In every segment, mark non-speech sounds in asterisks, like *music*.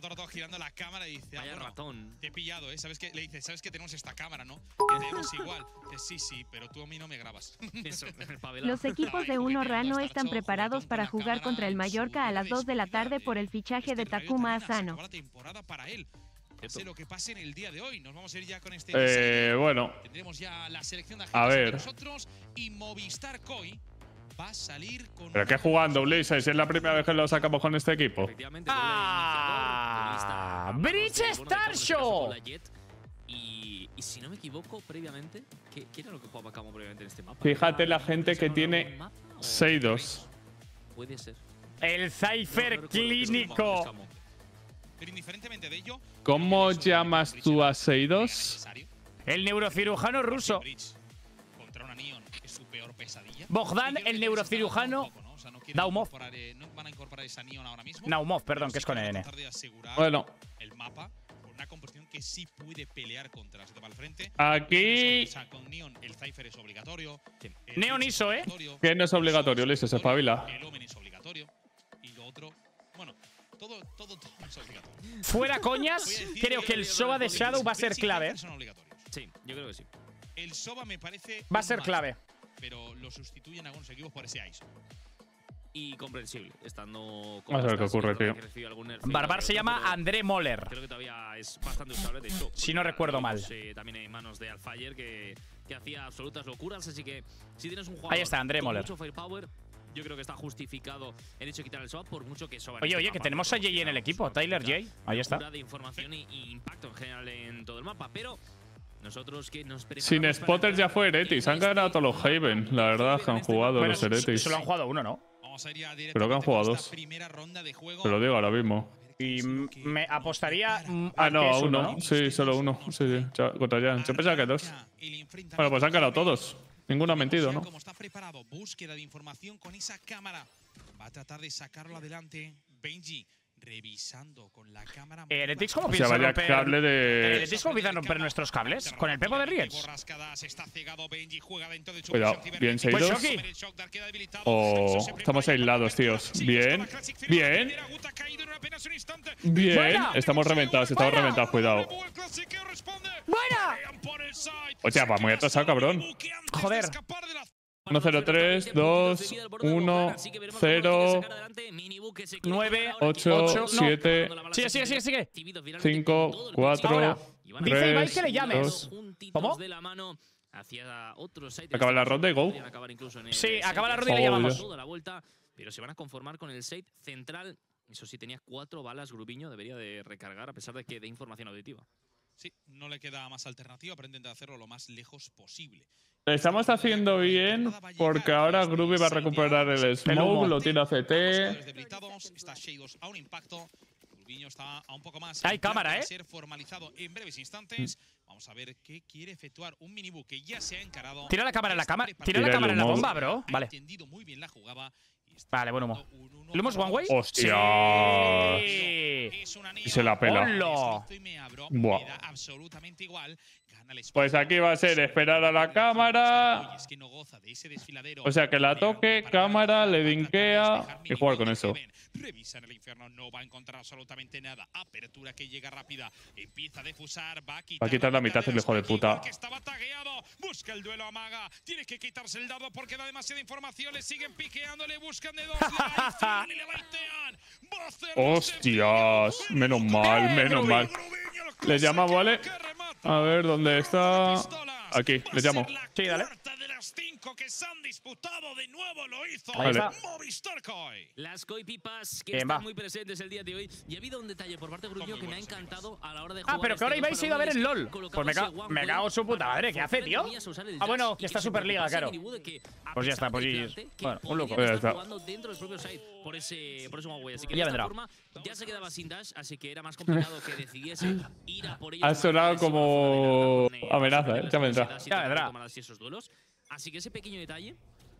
Todo el rato girando la cámara y dice, ah, Vaya bueno, ratón. te he pillado, ¿eh? ¿Sabes qué? Le dice, ¿sabes que tenemos esta cámara, no? Que tenemos igual. Dice, sí, sí, pero tú a mí no me grabas. *laughs* Eso. *laughs* Los equipos de Uno Rano están preparados para jugar contra el Mallorca a las 2 de la tarde por el fichaje de Este rayo Takuma Asano. temporada para él. Pase lo que pase en el día de hoy. Nos vamos a ir ya con este Eh, bueno, Tendremos ya la selección de A ver. nosotros y Movistar Koi va a salir con ¿pero qué jugando, Ulises? Si es la primera vez que lo sacamos con este equipo. Ah, Bridge Star Show. Y, y si no me equivoco, previamente, ¿qué, qué era lo que jugaba Camo previamente en este mapa? Fíjate la ¿Era gente que tiene un mapa o 6-2. Puede ser. El Cypher no clínico. Pero indiferentemente de ello, ¿Cómo llamas tú a era 6-2? necesario. El neurocirujano ruso. Pesadilla. Bogdan, el neurocirujano. Naumov. incorporar, eh, no van a incorporar esa Neon ahora mismo. Naumov, perdón, que es con van a N. tratar de asegurar Bueno, el mapa con una composición que sí puede pelear contra se te va al frente. aquí. Con Neon el Cypher es obligatorio. El Neon ISO, ¿eh? no es obligatorio, es obligatorio, espabila. El Omen es obligatorio. Y lo otro, bueno, todo, todo, todo es obligatorio. Fuera coñas, creo que el Soba de Shadow va a ser clave. Cypher son obligatorios. Sí, yo creo que sí. El Soba me parece. Va a ser clave. Pero lo sustituyen algunos equipos por ese ISO. Y comprensible, estando con Vamos a ver qué ocurre, tío. Barbar se llama André Moller. Creo que todavía es bastante usable, de hecho. Si no recuerdo mal. también en manos de Alfire que, que hacía absolutas locuras, así que si tienes un jugador Ahí está, André Moller. mucho firepower, yo creo que está justificado el hecho de quitar el swap por mucho que sobra. Oye, oye, que tenemos a Jay en el equipo. Tyler Jay. Ahí está. de información y impacto en general en todo el mapa, pero nosotros que nos preparamos Sin spotters ya fue en Eretis. Han este ganado todos los Haven, la verdad, que han jugado Bueno, los Eretis. solo han jugado uno, ¿no? Creo que han jugado dos. Te lo digo ahora mismo. Y me apostaría. Ah, no, a uno. ¿no? Sí, solo uno. Sí, sí. Contra Jan. Yo pensaba que dos. Bueno, pues han ganado todos. Ninguno ha mentido, ¿no? Como está preparado, búsqueda de información con esa cámara. Va a tratar de sacarlo adelante. Benji revisando con la cámara. Eh, Heretics, ¿cómo O sea, piensa vaya romper? cable de. ¿Heretics cómo piensa romper nuestros cables? ¿Con el Pepo de Riets? Cuidado, bien Pues seguidos. Oh, estamos aislados, tíos. Bien, bien. Bien. Estamos reventados, estamos Buena. reventados, cuidado. ¡Buena! Hostia, va muy atrasado, cabrón. Joder. 1, 0, 3, 2, 1, 0, 9, 8, Ocho, no. 7, Sigue, sigue, sigue, sigue. 5, 4, Ahora. Dice Ibai que le 3, llames. 2. ¿Cómo? Acaba la ronda y go. Sí, acaba la ronda y le llamamos. Dios. Toda la vuelta, pero se van a conformar con el site central. Eso sí, tenía cuatro balas Grupiño, debería de recargar a pesar de que de información auditiva. Sí, no le queda más alternativa, pero intenta hacerlo lo más lejos posible. Lo estamos haciendo bien porque ahora Groovy va a recuperar el smoke, lo tira Ambos CT. jugadores debilitados, está Shadows a un impacto. Rubiño está a un poco más. Hay cámara, ¿eh? ser formalizado en breves instantes. Vamos a ver qué quiere efectuar un minibook que ya se ha encarado. Tira la cámara en la cámara. Tira la cámara en la bomba, bro. Ha Vale. entendido muy bien la jugada. Vale, buen humo. jugando un uno ¿Lo hemos one way? ¡Hostia! Sí. Y se la pela. Buah. Pues aquí va a ser esperar a la cámara. O sea, que la toque, cámara, le dinkea y jugar con eso. Revisa en el infierno, no va a encontrar absolutamente nada. Apertura que llega rápida. Empieza a defusar, va a quitar, Va a quitar la mitad el hijo de puta. Que estaba tagueado. Busca el duelo a Maga. Tiene que quitarse el dado porque da demasiada información. Le siguen piqueando, le buscan de dos. *laughs* le y baitean. Hostias, menos mal, menos mal. Le llama, ¿vale? A ver, ¿dónde está? Aquí, le llamo. Sí, dale. de las cinco que se han disputado de nuevo lo hizo Ahí Vale. está. Movistar Koi. Las Koi Pipas que Bien, están va. muy presentes el día de hoy. Y ha habido un detalle por parte de Gruño muy que me ha buenos encantado a la hora de Ah, pero que este ahora ibais a ir a ver el LOL. es Pues me, ca- me one cago en su puta madre. ¿Qué hace, tío? Ah, bueno, que está Superliga, claro. Pues ya está, pues y- bueno, un loco. Ya está. por ese, por ese. Así que Ya vendrá. forma ya se quedaba sin dash, así que era más complicado que decidiese ir a por ellos. Ha sonado como eh, amenaza, ¿eh? Ya vendrá. Ya vendrá. tomadas y esos duelos. Así que ese pequeño detalle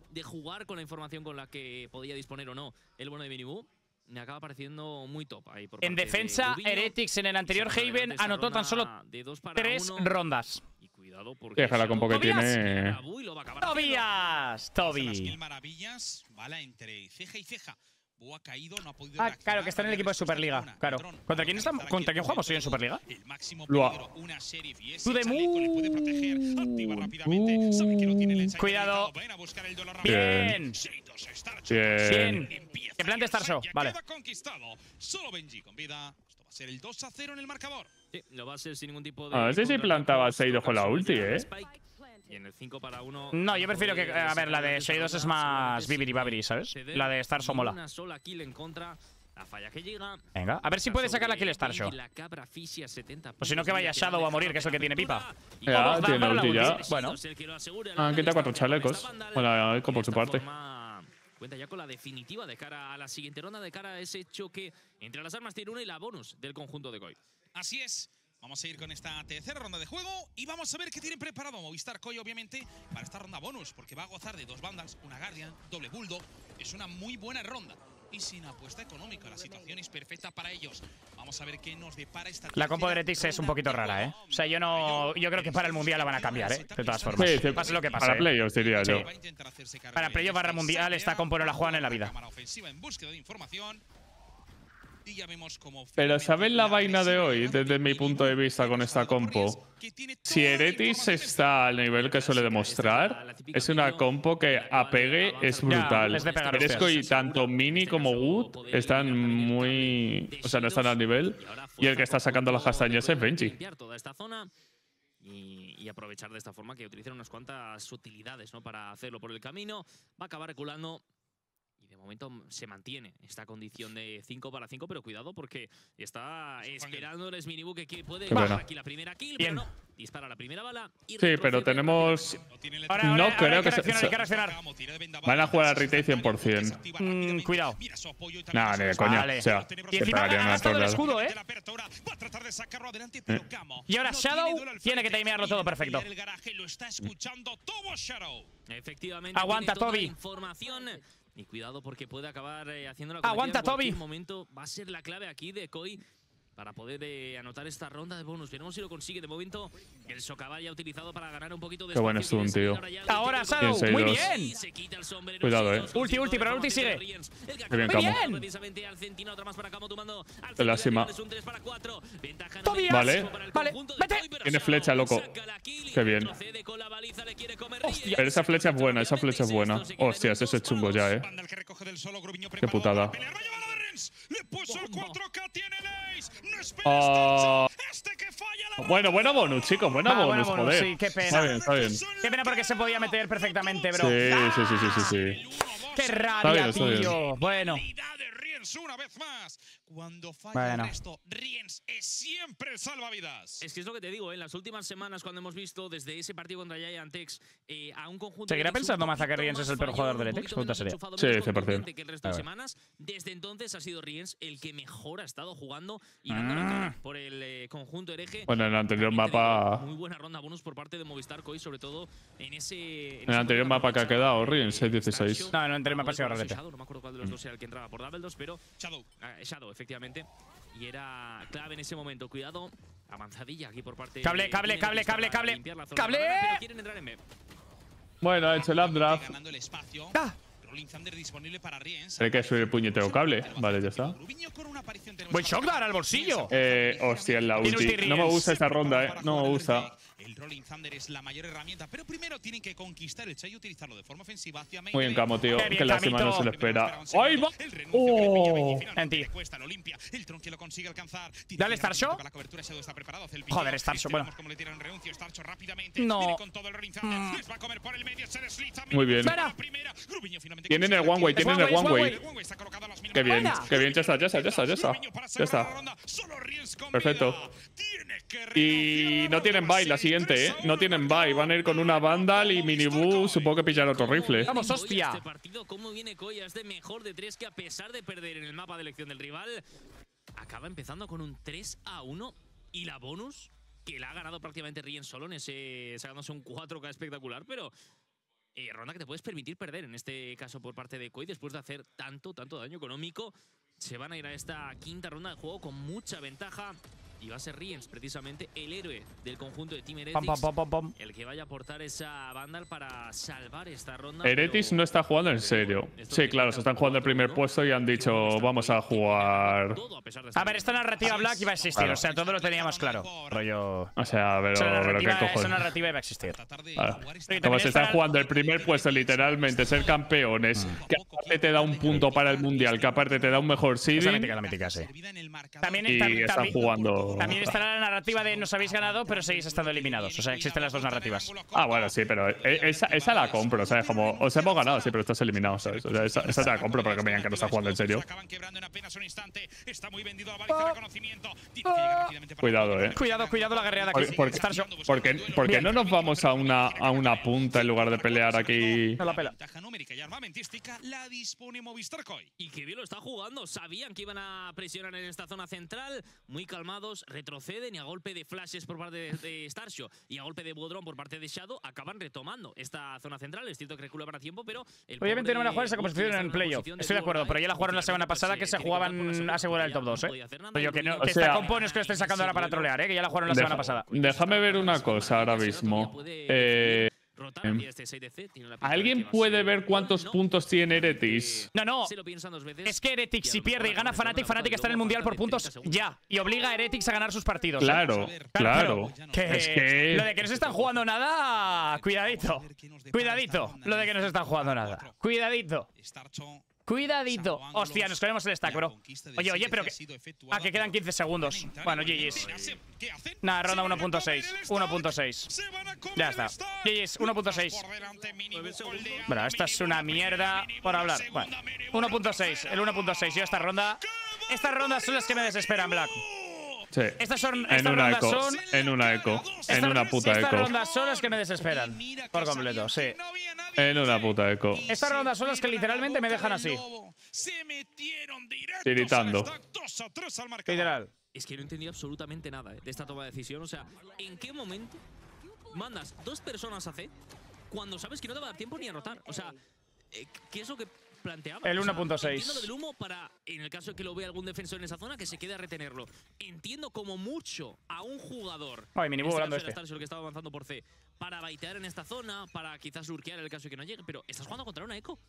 de jugar con la información con la que podía disponer o no el bueno de Minibu me acaba pareciendo muy top ahí por En de defensa, Rubiño. Heretics en el anterior Haven anotó tan solo de dos para tres uno. rondas. Y cuidado porque Déjala con poco que Tobias. tiene. ¡Tobias! Toby. maravillas, bala entre ceja y ceja. Bu ha caído, no ha podido Ah, claro, que está en el equipo de Superliga. Claro. Patrón, ¿Contra quién, aquí ¿Contra quién jugamos hoy en. Superliga? El máximo Lua. peligro, una sheriff y ese Tú de chaleco le puede proteger. Activa rápidamente, sabe que lo tiene el ensayo Cuidado. dedicado, ven a buscar el duelo Bien. Bien. Que plante ensayo, vale. queda conquistado. Solo Benji con vida. Esto va a ser el 2 a 0 en el marcador. Sí, lo va a ser sin ningún tipo de. A ver si contratiempo. plantaba Seido con la ulti, eh. Y en el 5 para 1. No, yo prefiero que. A ver, la de Shadows es más Bibiri Babiri, ¿sabes? La de Star mola. Una sola kill en contra. La falla que llega. Venga, a ver si puede sacar la kill Star Show. La cabra Fisia 70 O si no, que vaya Shadow a morir, que es el que tiene pipa. Ya, tiene ulti ya. Bueno. Asegura, Ah, la quita cuatro chalecos. Bueno, Eco Y por su parte. Cuenta ya con la definitiva de cara a la siguiente ronda, de cara a ese choque entre las armas tier 1 y la bonus del conjunto de Koi. Así es. Vamos a ir con esta tercera ronda de juego y vamos a ver qué tienen preparado Movistar Koi, obviamente, para esta ronda bonus, porque va a gozar de dos bandas, una Guardian, doble Bulldog. Es una muy buena ronda. Y sin apuesta económica, la situación es perfecta para ellos. Vamos a ver qué nos depara esta La compo de Heretics es un poquito rara, ¿eh? O sea, yo no. Yo creo que para el mundial la van a cambiar, ¿eh? De todas formas. Sí, sí. Pase lo que pase. Para playoffs, diría yo. Para de playoff barra mundial, esta compo no la juegan en la vida. ofensiva en búsqueda de información. Y ya vemos cómo Pero ¿sabes la vaina de hoy, desde mi punto de vista con esta compo? Si Eretis está al nivel que suele demostrar, es una compo que a pegue es brutal. Fresco y tanto Mini como Wood están muy... O sea, no están al nivel. Y el que está sacando las castañas es Benji. Y, aprovechar de esta forma que utilizan unas cuantas utilidades ¿no? para hacerlo por el camino. Va a acabar reculando. De momento se mantiene esta condición de 5 para 5, pero cuidado porque está esperando el Minibu que puede buena. aquí la primera kill, Bien. pero no. Dispara la primera bala y Sí, pero tenemos... No tiene el- Ahora, No ahora, creo que reaccionar, se- hay que reaccionar. Van a jugar al activa 100%. rápidamente. Mm, cuidado. Su ni de coña. Vale. O sea, Y se encima pegarían ha a gastado el escudo, ¿eh? Camo Y ahora Shadow tiene que timearlo todo perfecto. Efectivamente. Aguanta, Toby. Y cuidado porque puede acabar eh, haciendo la Aguanta, cometida en Toby. momento va a ser la clave aquí de Koi para poder eh, anotar esta ronda de bonus. Veremos si lo consigue. De momento, el Socavall ya ha utilizado para ganar un poquito de Qué buen espacio. stun, Quiere tío. Ahora Shadow, muy Bien, Cuidado, eh. Ulti, ulti, pero el ulti sigue. Qué bien, Camo. de precisamente al Centino, otra más para Camo tomando al Qué Centino, lástima. es un 3 para 4. Ventaja Tobias. Vale. Vale, vete. Tiene flecha, loco. Qué bien. Hostia. Pero esa flecha es buena, esa flecha es buena. Hostias, ese es chungo ya, eh. Qué putada. Le puso el 4K, tiene el ace. No espera Ah. Este que falla la Bueno, buena bonus, chicos. Buena bonus, bonus, joder. sí, qué pena. Está bien, está bien. Qué pena porque se podía meter perfectamente, bro. Sí, sí, sí, sí, sí, sí. El 1-2. Qué Está rabia, bien, está bien. tío. Bueno. Una vez más. Cuando falla Bueno. el resto, Riens es siempre el salvavidas. Es que es lo que te digo, ¿eh? en las últimas semanas cuando hemos visto desde ese partido contra Giantex eh, a un conjunto ¿Seguirá pensando un Maza que Riens es más el peor jugador del poquito Pregunta enchufado, Sí, menos 100%. contundente que el resto A de semanas. Desde entonces ha sido Riens el que mejor ha estado jugando y cara por el eh, conjunto hereje. Mm. Bueno, en el anterior mapa. Muy buena ronda bonus por parte de Movistar Koi, sobre todo en ese. En el anterior mapa que ha quedado, Rin, 6-16. No, no, en el anterior mapa ha sido. No me acuerdo cuál de los dos era el que entraba por Double 2, pero Shadow. Ah, Shadow, efectivamente. Y era clave en ese momento. Cuidado. Avanzadilla aquí por parte Cable, de cable, cable, cable, cable. zona ¡Cable! de barrera, pero quieren entrar en B. Bueno, ha hecho el updraft. Ganando el espacio. Ah. Rolling Thunder disponible para Riens. Hay que subir el puñetero cable. Vale, ya está. Buen shockdown al bolsillo. Eh, hostia, en la ulti. No me gusta esta ronda, eh. No me gusta. El Rolling Thunder es la mayor herramienta, pero primero tienen que conquistar el Chai y utilizarlo de forma ofensiva hacia Muy bien. Camo, tío. Qué lástima no Camito. se le espera. ¡Ay, va! el renuncio ¡Oh! que le pilla Benji, finalmente En ti. le cuesta, lo limpia. El tronque lo consigue alcanzar. Tira Dale, Starshow. toca La cobertura, Shadow está preparado. hace el Joder. Starshow, bueno. vemos cómo le tiran renuncio. Starshow rápidamente. No. Viene con todo el Rolling Thunder. Mm. Les va a comer por el medio. Se desliza. Muy bien. Espera. Tienen el one way, tienen el one way. Qué bien, qué bien, ya está, ya está, ya está, ya está. Ya Perfecto. Y no tienen seis, siguiente, eh. No tienen buy. Van a ir con una Vandal y Minibu. Supongo que pillan otro rifle. Vamos, ¿Cómo viene hostia. Este partido, ¿Cómo viene Koya? Es de mejor de tres que a pesar de perder en el mapa de elección del rival, acaba empezando con un 3 a 1 y la bonus que la ha ganado prácticamente Rien solo en ese sacándose un 4K espectacular, pero eh, ronda que te puedes permitir perder en este caso por parte de Koi después de hacer tanto, tanto daño económico. Se van a ir a esta quinta ronda de juego con mucha ventaja. Y va a ser Riens, precisamente, el héroe del conjunto de Team Heretics. pom, pom, pom. El que vaya a aportar esa Vandal para salvar esta ronda. Heretics pero- no está jugando en serio. Sí, claro, se están jugando el primer puesto y han dicho, vamos a jugar. A ver, esta narrativa Black iba a existir, Claro. o sea, todo lo teníamos claro. Rollo. O sea, pero, Esa pero qué narrativa, esa cojones. narrativa iba a existir. Claro. Oye, Como se están jugando el primer puesto, literalmente, ser campeones, que aparte te da un punto para el mundial, que aparte te da un mejor Esa mítica, seeding. la mítica, sí. También, Y están también- También estará la narrativa de nos habéis ganado, pero seguís estando eliminados. O sea, existen las dos narrativas. Ah, bueno, sí, pero e- esa, esa la compro, ¿sabes? Como, os hemos ganado, sí, pero estás eliminado, ¿sabes? O sea, esa, esa te la compro para que me digan que no está jugando en serio. Que Cuidado, eh. Cuidado, cuidado la guerreada Por- aquí. porque- porque, porque no nos vamos a una, a una punta en lugar de pelear aquí. No la pela. Ventaja numérica y armamentística la dispone Movistar Coy. Y que bien lo está jugando. Sabían que iban a presionar en esta zona central. Muy calmados. Retroceden y a golpe de flashes por parte de, de Starshow y a golpe de Bodron por parte de Shadow acaban retomando esta zona central. Es cierto que recula para tiempo, pero. el Obviamente no van a jugar esa composición en una playoff. Estoy de acuerdo, dual pero ya la jugaron la semana pasada que se jugaban a asegurar el top ya 2, no ¿eh? podía hacer nada, Rollo y que, no, que O sea- esta compo no es que lo estéis sacando ahora para trolear, ¿eh? Que ya la jugaron la semana pasada. déjame ver una cosa ahora mismo. Eh, rotar hacia este 6DC, tiene la pinta de ¿Alguien puede ver cuántos No, puntos tiene Eretis? No, no. se lo piensan dos veces. Es que Heretics si pierde y gana Fnatic, Fnatic está en el Mundial por faltan 30 puntos ya. Y obliga a Heretics a ganar sus partidos. ¿eh? Claro, claro. Que, Es que- Lo de que no se están jugando nada, cuidadito. Cuidadito, lo de que no se están jugando nada. Cuidadito. Cuidadito. Hostia, nos comemos el stack, bro. Oye, oye, pero que... Ah, que quedan 15 segundos. Bueno, GG's. Nada, ronda 1.6. 1.6. Ya está. GG's, 1.6. Bueno, esta es una mierda por hablar. Bueno, 1.6, el 1.6. Yo esta ronda... Estas rondas son las que me desesperan, Black. Sí. Estas son... En Estas una eco. son... En una eco. En Estas- una puta Estas eco. rondas son las que me desesperan. Por completo, sí. En una puta eco. Estas rondas son las que literalmente me dejan así. Se metieron Tiritando. Literal. Es que no entendí absolutamente nada eh, de esta toma de decisión. O sea, ¿en qué momento mandas dos personas a C cuando sabes que no te va a dar tiempo ni a rotar? O sea, eh, ¿qué es lo que planteaba? El O sea, 1.6. Entiendo lo del humo para, en el caso de que lo vea algún defensor en esa zona, que se quede a retenerlo. Entiendo como mucho a un jugador. Ay, mini este volando este. El que estaba avanzando por C. Para baitear en esta zona, para quizás lurkear en el caso de que no llegue. Pero estás jugando contra una eco.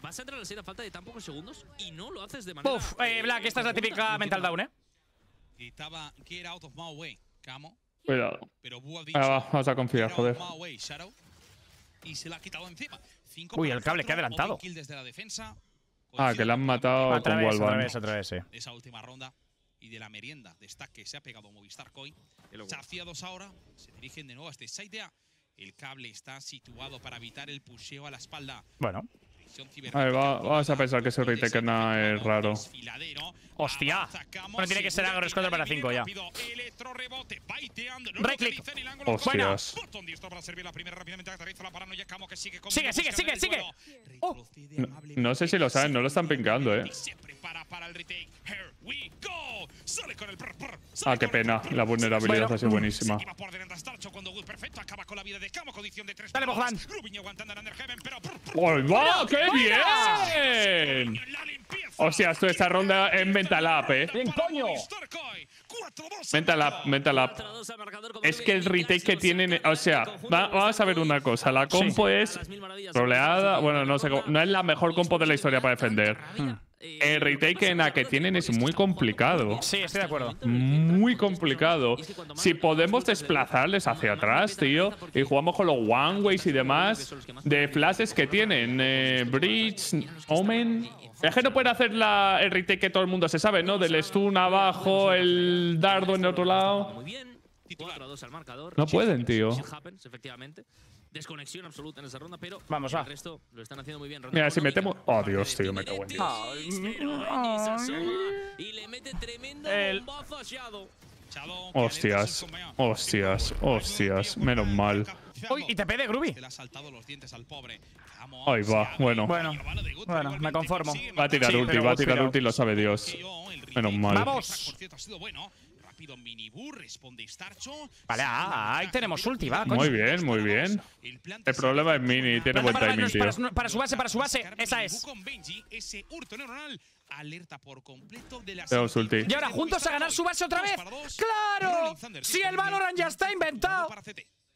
Vas a entrar a la serie a falta de tan pocos segundos y no lo haces de manera. Puf, eh, Black, esta es la típica mental down, ¿eh? Estaba Get Out of My Way, Camo. Cuidado. Pero Buu ha dicho. Ah, va, vamos a confiar, "Get joder. out of my way, Shadow", Y se la ha quitado encima. Cinco Uy, el cable, cuatro, qué adelantado. overkill desde la defensa. Ah, que le han matado Otra con vez, otra vez, otra vez, sí. esa última ronda y de la merienda de stack que se ha pegado Movistar Coin. Chafiados ahora, se dirigen de nuevo a este side A. El cable está situado para evitar el pusheo a la espalda. Bueno. A ver, va- vamos a pensar que ese no es raro. ¡Hostia! Bueno, tiene que ser agro Squadron para viene cinco ya. Right click. Hostias. Sigue Sigue, sigue, sigue. Oh. No, sé si lo saben, no lo están pingando, eh. Ah, qué pena. La vulnerabilidad Bueno. ha sido buenísima. Se iba por delante Starcho cuando Good perfecto acaba con la vida de Camo, condición de tres Dale. Bogdan. Rubiño aguantando pero ¡Oh! ¡Qué bien! limpieza. Hostia, esto esta ronda en Mental Up, eh. ¡Bien, coño! Movistar Coy, 4-2 Mental Up, Mental Up. 4-2 al marcador, como Es que el retake que tienen, o sea, va- vamos a ver una cosa. La compo A es troleada. Bueno, no sé, cómo- no es la mejor compo de la historia para defender. El retake en la que tienen es muy complicado. Sí, estoy de acuerdo. Muy complicado. Si podemos desplazarles hacia atrás, tío, y jugamos con los one ways y demás, de flashes que tienen, eh, Bridge, Omen. Es que no pueden hacer la, el retake que todo el mundo se sabe, ¿no? Del stun abajo, el dardo en el otro lado. Muy bien. 4-2 al marcador. No pueden, tío. Desconexión absoluta en esa ronda, pero Vamos, el va. resto lo están haciendo muy bien. Ronda Mira, si económica metemos- Oh, Dios, tío, me cago en Dios. Y le mete tremendo El- Hostias, hostias, hostias. Menos mal. Uy, y TP de Groovy. Ahí va, bueno. Bueno, Good, bueno, igualmente me conformo. Va a tirar Sí, ulti, va a tirar ulti, lo sabe Dios. Menos mal. ¡Vamos! Rápido responde Starcho. Vale, ah, ahí tenemos ulti, va. Muy bien, muy bien. El problema es Mini, tiene buen timing, tío. Para, para, su base, para su base. Esa es. Alerta por completo de la ulti. Y ahora juntos a ganar su base otra vez. ¡Claro! Si el Valorant ya está inventado.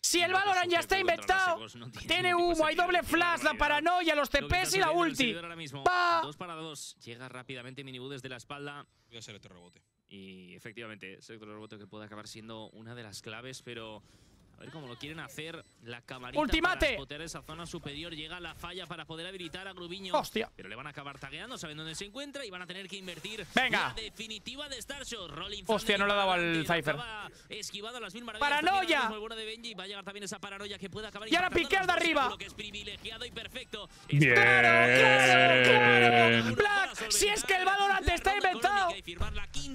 Si el Valorant ya está inventado, tiene humo, hay doble flash, la paranoia, los TPs y la ulti. ¡Pa! Dos para dos. Llega rápidamente Minibu desde la espalda. Voy a ser este rebote. Y efectivamente, ese rebote que puede acabar siendo una de las claves, pero a ver cómo lo quieren hacer. La camarita ¡Ultimate! para esa zona superior. Llega la falla para poder habilitar a Grubiño. ¡Hostia! Pero le van a acabar tagueando, saben dónde se encuentra y van a tener que invertir. ¡Venga! La definitiva de Starshot. Rolling ¡Hostia, no le ha dado al Cypher! Esquivado las mil ¡Paranoia! Muy buena de Benji. Va a llegar también esa paranoia que puede acabar ¡Y ahora piquear de arriba! Que es privilegiado y perfecto. ¡Bien! ¡Claro, claro! ¡Black! Si es que el Valorant está inventado.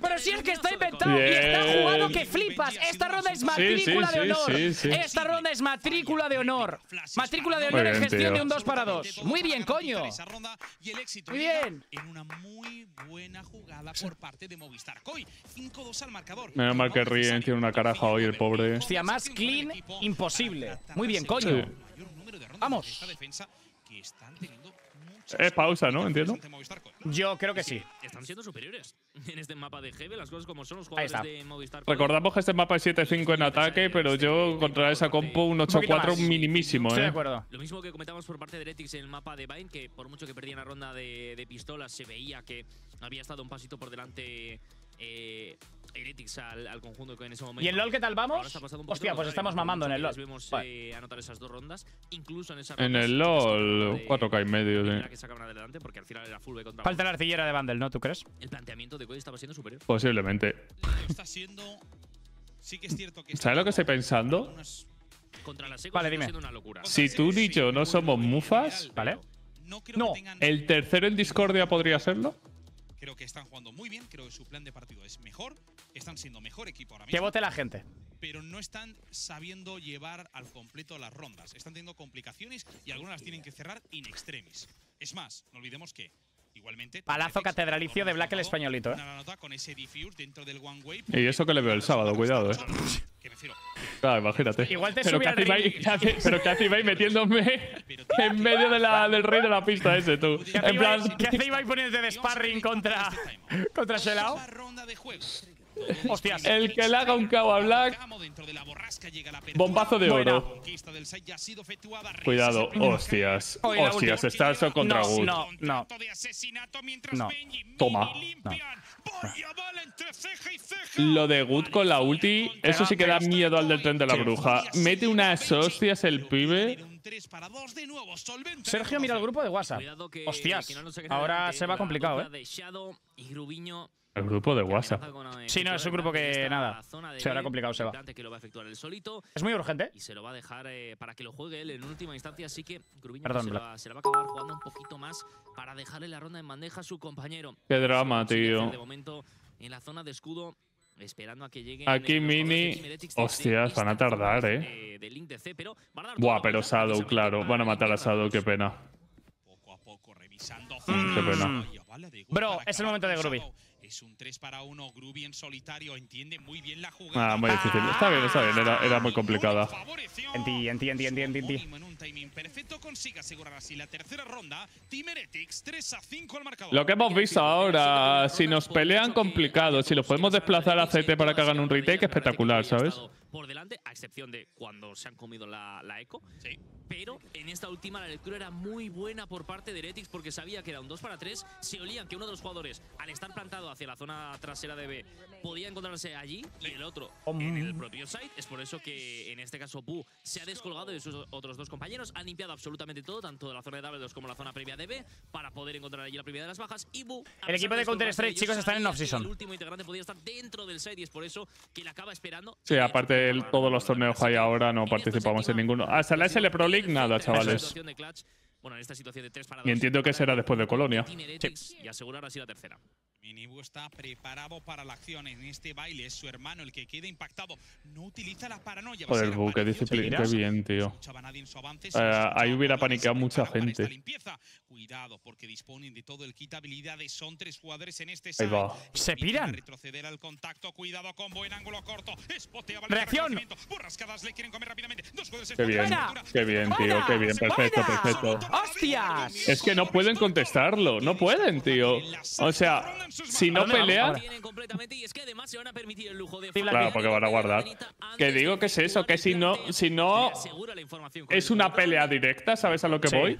Pero si es que está inventado y está jugando que flipas. Esta ronda es matrícula de honor. Esta ronda es matrícula de honor. Matrícula de honor en gestión de un 2 para 2. Muy bien, coño. Muy bien. En una muy buena jugada por parte de Movistar. Koi, 5-2 al marcador. Menos mal que Rien tiene una caraja hoy, el pobre. Hostia, más clean, imposible. Muy bien, coño. Vamos. Es pausa, ¿no? Entiendo. Yo creo que sí. Están siendo superiores *laughs* en este mapa de GB, las cosas como son los jugadores de Movistar. Recordamos que este mapa es 7-5 en ataque, pero yo contra esa compo un 8-4 minimísimo, Estoy ¿eh? de acuerdo. Lo mismo que comentamos por parte de Heretics en el mapa de Vine, que por mucho que perdían la ronda de, de pistolas, se veía que había estado un pasito por delante eh, Heretics al, al, conjunto que en ese momento. ¿Y en LOL qué tal vamos? Hostia, pues estamos mamando en el LOL. Vemos vale. eh, anotar esas dos rondas. Incluso en esa En el LOL, 4K y medio. Sí. Que sacaban adelante porque al final era full B contra Falta la artillera de Bundle, ¿no? ¿Tú crees? El planteamiento de Cody estaba siendo superior. Posiblemente. Está siendo. Sí que es cierto que. ¿Sabes lo que estoy pensando? Contra la vale, dime. Una locura. Si tú y yo no somos mufas, ¿vale? No, no. ¿el tercero en Discordia podría serlo? Creo que están jugando muy bien, creo que su plan de partido es mejor, están siendo mejor equipo ahora mismo. Que vote la gente. Pero no están sabiendo llevar al completo las rondas. Están teniendo complicaciones y algunas las tienen que cerrar in extremis. Es más, no olvidemos que Igualmente. Palazo catedralicio de Black el españolito, ¿eh? Y eso que le veo el sábado, cuidado, ¿eh? Claro, imagínate. Igual te pero vais, casi, pero casi vais metiéndome en medio de la, del rey de la pista ese, tú. En plan… ¿Qué hace Ibai poniéndote de *laughs* sparring contra, contra Shelao? Hostias. El que le haga un cabo a Black. Bombazo de oro. Cuidado. Hostias. Hostias. Está contra no, Good. No, no. No. Toma. No. Lo de Good con la ulti, eso sí que da miedo al del tren de la bruja. Mete unas hostias el pibe. Sergio mira el grupo de WhatsApp. Hostias. Ahora se va complicado, ¿eh? El grupo de WhatsApp. Sí, no, es un grupo que nada. Se hará complicado, se va. Es muy urgente. Y se lo va a dejar eh, para que lo juegue él en última instancia, así que Grubiño Perdón, se, la va, se, la va, a acabar jugando un poquito más para dejarle la ronda en bandeja a su compañero. Qué drama, tío. De momento, en la zona de escudo, esperando a que lleguen Aquí Mini. Hostias, van a tardar, eh. De, de C, pero van a dar Buah, pero Shadow, claro. Van a matar a Shadow, qué pena. Poco a poco revisando. Mm, qué pena. Bro, es el momento de Groovy. Es un 3 para 1, Groovy en solitario, entiende muy bien la jugada. Ah, muy difícil. Está bien, está bien, era, era muy complicada. En ti, en ti, en ti, en ti, en ti. En un timing perfecto consigue asegurar así la tercera ronda. Team Heretics 3 a 5 al marcador. Lo que hemos visto ahora, si nos pelean complicado, si los podemos desplazar a CT para que hagan un retake, espectacular, ¿sabes? Por delante, a excepción de cuando se han comido la, la eco. Sí. Pero en esta última la lectura era muy buena por parte de Heretics porque sabía que era un 2 para 3. Se olían que uno de los jugadores, al estar plantado hacia la zona trasera de B, podía encontrarse allí y el otro en el propio site. Es por eso que en este caso Bu se ha descolgado de sus otros dos compañeros. Han limpiado absolutamente todo, tanto de la zona de W2 como la zona previa de B, para poder encontrar allí la primera de las bajas. Y Bu. El equipo de Counter-Strike, chicos, están en off-season. El último integrante podía estar dentro del site y es por eso que le acaba esperando. Sí, aparte de todos los torneos que hay ahora, no participamos en ninguno. Hasta la SL Pro League, nada, chavales. Bueno, en esta situación de 3 para 2. Y entiendo que será después de Colonia. Sí. Y asegurar así la tercera. Minibu está preparado para la acción en este baile. Es su hermano el que queda impactado. No utiliza la paranoia. Joder, Bu, qué disciplina. Qué bien, tío. Eh, ahí hubiera paniqueado mucha gente. Cuidado, porque disponen de todo el kit habilidades. Son tres jugadores en este Ahí va. Se piran. Retroceder al contacto. Cuidado con buen ángulo corto. Reacción. Borrascadas le quieren comer rápidamente. Dos qué bien, qué bien, tío. Qué bien. Perfecto, perfecto. ¡Hostias! Es que no pueden contestarlo. No pueden, tío. O sea, si no pelean. Claro, porque van a guardar. Que digo que es eso, que si no, si no es una pelea directa, ¿sabes a lo que voy?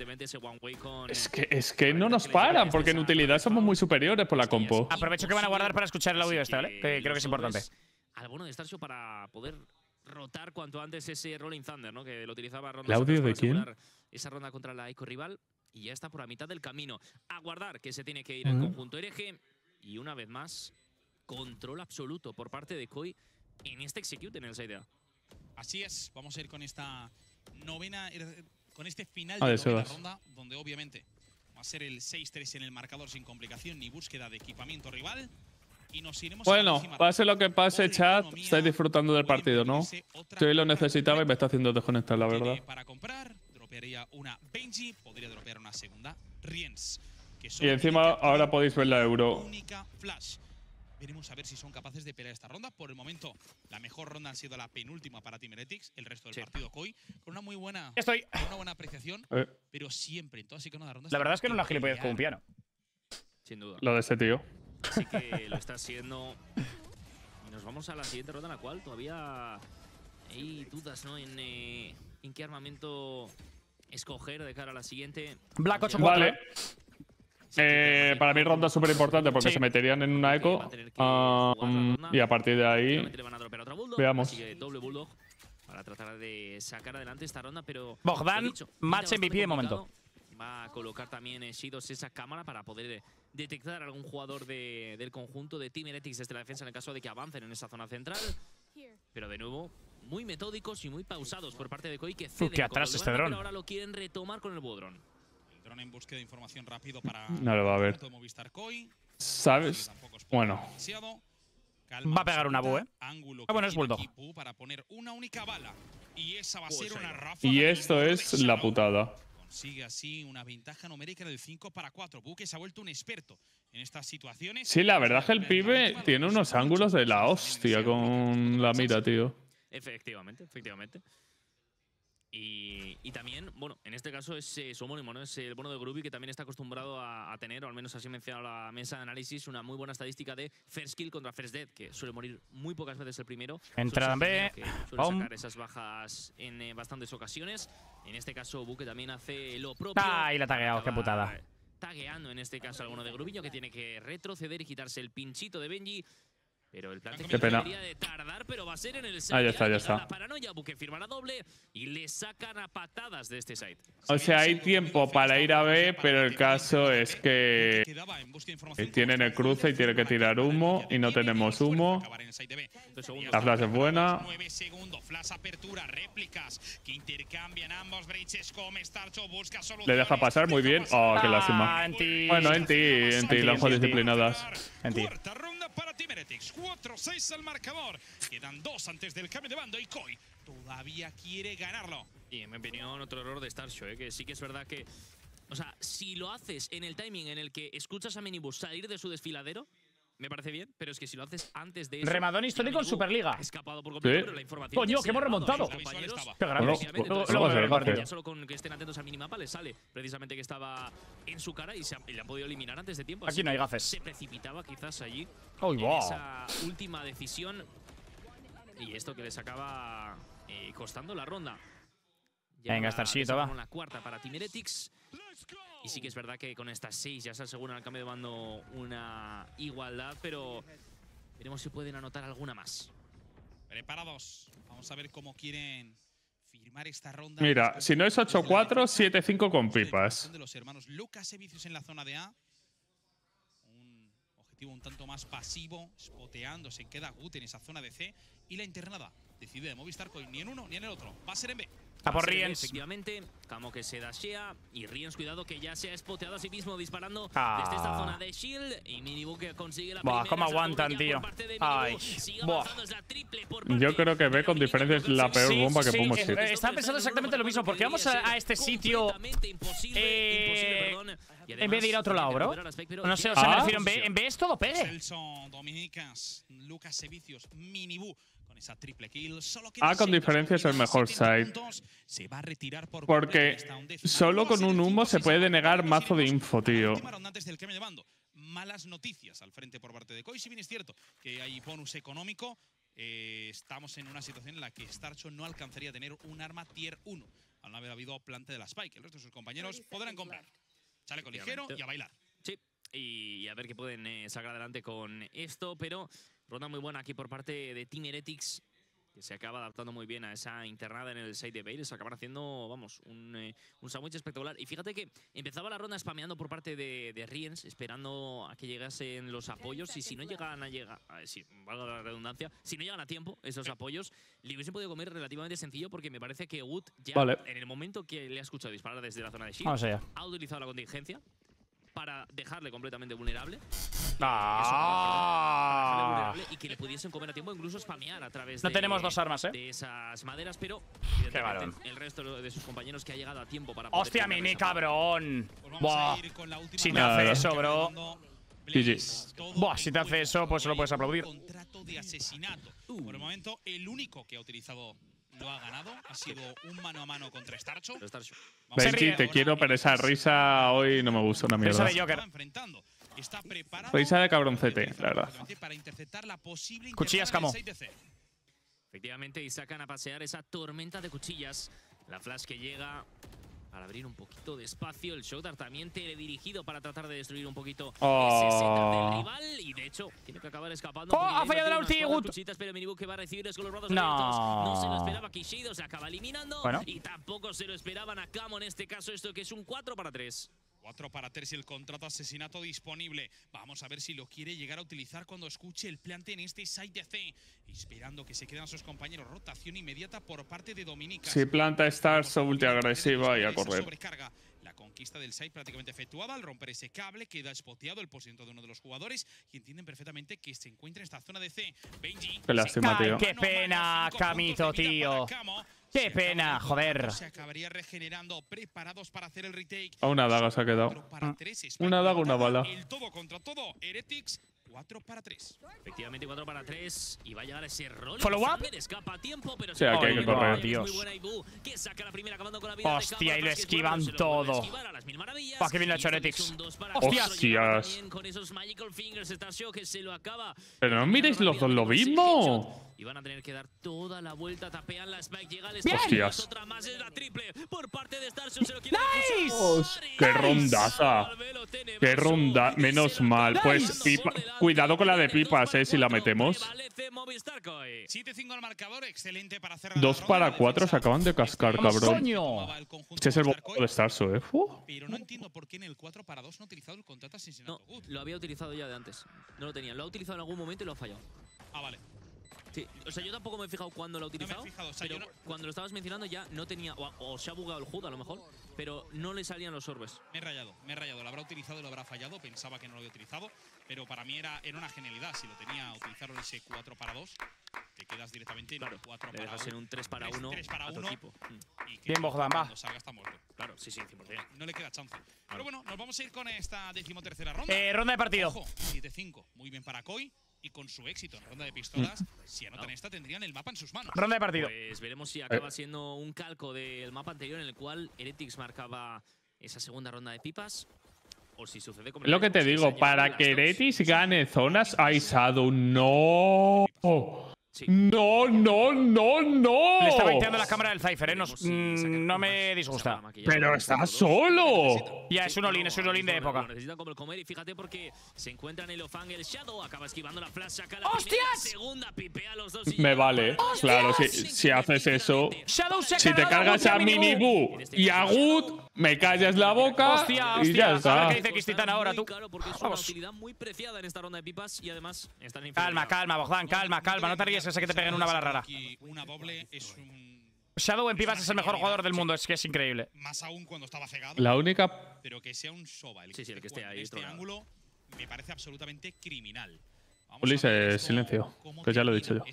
Es que, es que no nos paran, porque en utilidad somos muy superiores por la compo. Aprovecho que van a guardar para escuchar el audio este, ¿vale? Que creo que es importante. Al bono de para poder rotar cuanto antes ese Rolling Thunder, ¿no? Que lo utilizaba ¿El audio de quién? Esa ronda contra la eco rival y ya está por la mitad del camino. A guardar que se tiene que ir el conjunto hereje. Y una vez más, control absoluto por parte de Koi en este execute en el side A. Así es, vamos a ir con esta novena, er, con este final de la ronda, donde obviamente va a ser el 6-3 en el marcador sin complicación ni búsqueda de equipamiento rival. Y nos iremos bueno, pase lo que pase, chat, estáis disfrutando del partido, ¿no? Yo lo necesitaba y me está haciendo desconectar, la verdad. Para comprar, dropearía una Benji, podría dropear una segunda Riens. Y encima ahora podéis ver la euro. Única flash. Veremos a ver si son capaces de pelear esta ronda. Por el momento, la mejor ronda ha sido la penúltima para Team Heretics, el resto del partido Koi, con una muy buena, Estoy. una buena apreciación, eh. pero siempre en todas y cada ronda. La verdad es que no una gilipollas con un piano. Sin duda. Lo de ese tío. Sí que *laughs* lo está haciendo. Y nos vamos a la siguiente ronda, en la cual todavía hay dudas, ¿no? En, eh, en qué armamento escoger de cara a la siguiente. Black 8 Vale. Eh, para mí ronda súper importante porque se meterían en una eco. Um, y a partir de ahí. Veamos. Para tratar de sacar adelante esta ronda, pero. Bogdan, match MVP de momento. Va a colocar también en Shidos esa cámara para poder detectar a algún jugador de, del conjunto de Team Heretics desde la defensa en el caso de que avancen en esa zona central. Pero de nuevo, muy metódicos y muy pausados por parte de Koi que cede que atrás este dron. Pero ahora lo quieren retomar con el Bodron en búsqueda de información rápido para no lo va a ver. ¿Sabes? Bueno. Va a pegar una bu, ¿eh? Ah, bueno, es Bulldog. Para poner una única bala. Y esa va a ser una Y esto es la putada. Consigue así una ventaja numérica del 5 para 4. Buque se ha vuelto un experto en estas situaciones. Sí, la verdad es que el pibe tiene unos ángulos de la hostia con la mira, tío. Efectivamente, efectivamente. Y, también, bueno, en este caso es su homónimo, ¿no? Es el bono de Groovy que también está acostumbrado a, tener, o al menos así mencionado la mesa de análisis, una muy buena estadística de first kill contra first dead, que suele morir muy pocas veces el primero. Entra B, suele sacar esas bajas en eh, bastantes ocasiones. En este caso, Buque también hace lo propio. ¡Ah! Y la tagueado, qué putada. Tagueando en este caso alguno de Grubillo que tiene que retroceder y quitarse el pinchito de Benji. Pero el plan Qué pena. de tardar, pero va a ser en el Ah, ya está, ya está. La paranoia, Buque firma la doble y le sacan a patadas de este site. O sea, hay tiempo para ir a B, pero el caso es que tienen el cruce y tiene que tirar humo y no tenemos humo. La flash es buena. 9 segundos, flash apertura, réplicas que intercambian ambos breaches como Starcho busca Le deja pasar muy bien. Oh, qué lástima. Ah, bueno, en ti, en ti, las disciplinadas. En ti. para Team Heretics. 4-6 al marcador. Quedan dos antes del cambio de bando y Koi todavía quiere ganarlo. Y en mi opinión, otro error de Starshow, ¿eh? que sí que es verdad que. O sea, si lo haces en el timing en el que escuchas a Minibus salir de su desfiladero, me parece bien, pero es que si lo haces antes de eso. Remadón histórico en Superliga. Escapado por completo, pero la información. Coño, que hemos remontado. Qué grande. solo con que estén atentos al minimapa le sale precisamente que estaba en su cara y, se le han podido eliminar antes de tiempo. Aquí no hay gafes. Se precipitaba quizás allí. Oh, en esa última decisión. Y esto que les acaba eh, costando la ronda. Venga, Starshito va. La cuarta para Team Heretics. Y sí que es verdad que con estas seis ya se asegura el cambio de bando una igualdad, pero veremos si pueden anotar alguna más. Preparados. Vamos a ver cómo quieren firmar esta ronda. Mira, si no es 8-4, 7-5 con pipas. De los hermanos Lucas Servicios en la zona de A. Un objetivo un tanto más pasivo, spoteándose. Se queda Gut en esa zona de C. Y la internada decide de Movistar Coin ni en uno ni en el otro. Va a ser en B. A por Riens. Efectivamente, como que se dashea y Riens, cuidado que ya se ha espoteado a sí mismo disparando Ah. desde esta zona de shield y Minibu que consigue la Buah, primera. cómo aguantan, tío. por. Ay, buah. por Yo creo que ve con diferencia es la peor Sí, bomba que sí, podemos eh, eh, estaba pensando exactamente lo mismo, porque vamos a, a este sitio eh, en vez de ir a otro lado, bro. No sé, o sea, me Ah. refiero, en B, en B es todo. Celso, Dominicas, Lucas Minibu con esa triple kill. Solo Ah, con diferencia es el mejor 70 side. puntos. Se va a retirar por Porque solo con un humo se puede siete, negar nos mazo de info, tío. Malas noticias al frente por parte de Koi. Si bien es cierto que hay bonus económico, eh, estamos en una situación en la que Starcho no alcanzaría a tener un arma tier 1 al no haber habido plante de la Spike. El resto de sus compañeros podrán comprar. Chaleco ligero y a bailar. Sí, y a ver qué pueden eh, sacar adelante con esto, pero ronda muy buena aquí por parte de Team Heretics, que se acaba adaptando muy bien a esa internada en el side de Bale. Se acaban haciendo, vamos, un, eh, un sándwich espectacular. Y fíjate que empezaba la ronda spameando por parte de, de Riens, esperando a que llegasen los apoyos. Y si no llegaban a llegar, a ver, si, valga la redundancia, si no llegan a tiempo esos apoyos, le hubiesen podido comer relativamente sencillo porque me parece que Wood ya, Vale. en el momento que le ha escuchado disparar desde la zona de Shield, ha utilizado la contingencia para dejarle completamente vulnerable. Ah. Dejarle vulnerable y que le pudiesen comer a tiempo, incluso spamear a través No de, tenemos dos armas, ¿eh? de esas maderas, pero Qué balón. evidentemente, el resto de sus compañeros que ha llegado a tiempo para poder Hostia, Mini, cabrón. Pues Buah. Si te hace eso, bro. Blaze, GG. todo Buah, si te hace eso, pues lo puedes aplaudir. Un contrato de asesinato. Por el momento, el único que ha utilizado lo ha ganado. Ha sido un mano a mano contra Starcho. Starcho. Benji, te quiero, pero esa risa hoy no me gusta una Risa mierda. de Joker. Está Risa de cabroncete, la verdad. Para interceptar la posible Cuchillas, Camo. Efectivamente, y sacan a pasear esa tormenta de cuchillas. La flash que llega para abrir un poquito de espacio. El Shockdart también teledirigido para tratar de destruir un poquito Oh. ese del rival. Y de hecho, tiene que acabar escapando. Oh, ha fallado la ulti, pero Minibu que va a recibir con los brazos No. abiertos. No se lo esperaba Kishido, se acaba eliminando. Bueno. Y tampoco se lo esperaban a Camo en este caso, esto que es un 4 para 3. 4 para 3 y el contrato asesinato disponible. Vamos a ver si lo quiere llegar a utilizar cuando escuche el plante en este side de C. Esperando que se queden sus compañeros. Rotación inmediata por parte de Dominica. Si planta Star, su ulti agresiva y a correr. Sobrecarga. La conquista del site prácticamente efectuada. Al romper ese cable queda espoteado el posición de uno de los jugadores y entienden perfectamente que se encuentra en esta zona de C. Benji. Qué lástima, tío. qué pena, Camito, tío. Qué pena, joder. Se acabaría regenerando, preparados para hacer el retake. A una daga se ha quedado. Spike Una daga, una bala. El todo contra todo. Heretics, 4 para 3. Efectivamente, 4 para 3. Y va a llegar ese rol. Follow up. Escapa a tiempo, pero Sí, aquí hay que correr. Dios. Muy buena Ibu, que saca la primera acabando con la vida de Hostia, y lo que esquivan todo. esquivar a las mil maravillas. Buah, qué bien lo ha Y hecho esto que Heretics. Hostias. cuatro, llegaba Hostias. también Con esos Magical Fingers, Starshio que se lo acaba. Pero no miréis los dos lo mismo. Y van a tener que dar toda la vuelta, tapean la Spike, llega el Bien. Hostias. Otra más es la triple por parte de Starshio, se lo quiere Nice. defusar. ¡Qué Nice. rondaza! Qué ronda. Menos mal. acaba Pues pipa- cuidado con la de pipas, eh, si la metemos. Prevalece Movistar Coy. 7-5 al marcador, excelente para cerrar. Dos la ronda. para La cuatro se defensa acaban de cascar, Vamos, cabrón. coño. Este es el bombo de Starso, eh. Fu. Pero no entiendo por qué en el 4 para 2 no ha utilizado el contrato No, lo había utilizado ya de antes. No lo tenía. Lo ha utilizado en algún momento y lo ha fallado. Ah, vale. Sí. O sea, yo tampoco me he fijado cuándo lo ha me he utilizado. fijado, o sea, pero yo no- cuando lo estabas mencionando ya no tenía. O, o se ha bugado el HUD a lo mejor. Pero no le salían los orbes. Me he rayado, me he rayado. Lo habrá utilizado y lo habrá fallado. Pensaba que no lo había utilizado. Pero para mí era, era una genialidad. Si lo tenía, utilizarlo en ese 4 para 2, te quedas directamente en Claro. un 4 Le para dejas en 1. un 3 para Tres- 1 tres para a tu equipo. Mm. Y que Bien, Bogdan, va. Cuando salga está muerto. Claro, sí, sí, 100%. No le queda chance. Pero bueno, nos vamos a ir con esta decimotercera ronda. Eh, ronda de partido. Ojo, 7-5. Muy bien para Koi. Y con su éxito en ronda de pistolas, si anotan esta, tendrían el mapa en sus manos. Ronda de partido. Pues veremos si acaba siendo un calco del mapa anterior en el cual Heretics marcaba esa segunda ronda de pipas. O si sucede como lo que te digo, para que Eretis gane zonas, hay Shadow. ¡No! Sí. ¡No, no, no, no! Le está baiteando la cámara del Cypher, ¿eh? No, mm, no me disgusta. Pero está solo. Ya, es un olin, es un olin de época. Lo necesitan como el comer y fíjate porque se encuentran el Ofang, el Shadow, acaba esquivando la flash, saca la ¡Hostias! primera, segunda, pipea a los dos y Me vale. Claro, si, si haces eso. Shadow se ha Si te cargas a Mini Mini Buu. Buu y a Good, me callas la boca Hostia, y ya hostia, a ver está. qué dice Cristitán ahora, tú. caro porque es Vamos. una utilidad muy preciada en esta ronda de pipas y además están en Calma, calma, Bogdan, calma, calma. No te ríes arriesgues a que te peguen una bala rara. Aquí una doble es un Shadow en Pivas es el mejor jugador del mundo, es que es increíble. Más aún cuando estaba cegado. La única. Pero que sea un Soba el sí, sí, el que esté ahí. Este ángulo me parece absolutamente criminal. Ulises, silencio, que ya lo he dicho yo.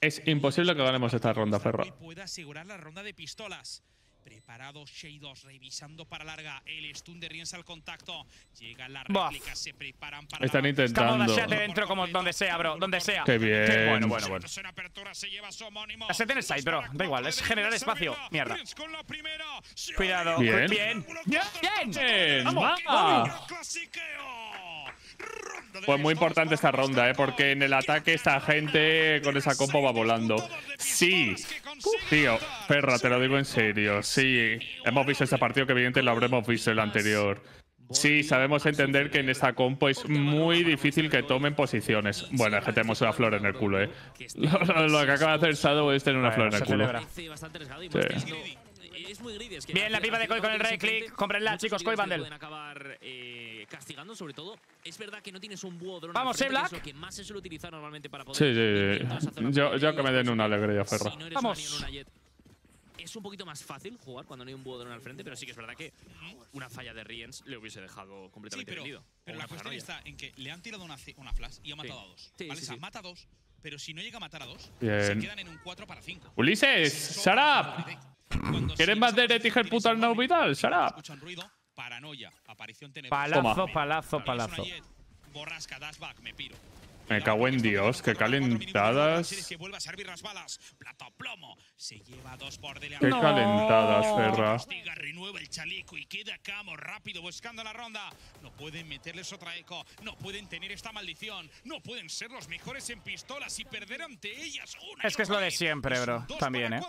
Es imposible que ganemos esta ronda, Ferro. Puede asegurar la ronda de pistolas. Preparado Shade revisando para larga. El stun de Riens al contacto. Llega la réplica, se preparan para Están intentando. Estamos dentro como donde sea, bro. Donde sea. Qué bien. bueno, bueno, bueno. La set en el side, bro. Da igual, es generar espacio. Mierda. Cuidado. Bien. Bien. Bien. Bien. Vamos. Pues muy importante esta ronda, ¿eh? porque en el ataque esta gente con esa compo va volando. Sí, tío, perra, te lo digo en serio. Sí, hemos visto este partido que evidentemente lo habremos visto el anterior. Sí, sabemos entender que en esta compo es muy difícil que tomen posiciones. Bueno, es que tenemos una flor en el culo, ¿eh? *laughs* Lo, que acaba de hacer Shadow es tener una flor en el culo. Sí. Bien, la pipa de Koi con el right click. Cómprenla, chicos, Koi. Pueden acabar eh, castigando, sobre todo. Es verdad que no tienes un búho drone. Vamos, eh, Black. lo que más se suele utilizar normalmente para poder. Sí, sí, sí. Yo, yo que me den una alegría, Ferra. Si no Vamos. Es un poquito más fácil jugar cuando no hay un búho drone al frente, pero sí que es verdad que una falla de Riens le hubiese dejado completamente sí, pero, perdido. Pero la cuestión está en que le han tirado una, una flash y ha matado a dos. Sí, ¿vale? Sí, o sea, mata a dos, pero si no llega a matar a dos, Bien. se quedan en un 4 para 5. Ulises, shut up. ¿Quieres más de Etige el puto Arnau Vidal? Shut up. Escuchan ruido, paranoia, aparición tenebrosa. Palazo, palazo, palazo. Borrasca, dashback, me piro. Me cago en Dios, qué calentadas. Qué calentadas, Ferra. Castiga, renueva el chaleco y queda Camo rápido buscando la ronda. No pueden meterles otra eco. No pueden tener esta maldición. No pueden ser los mejores en pistolas y perder ante ellas. Una es que es lo de siempre, bro. También, eh.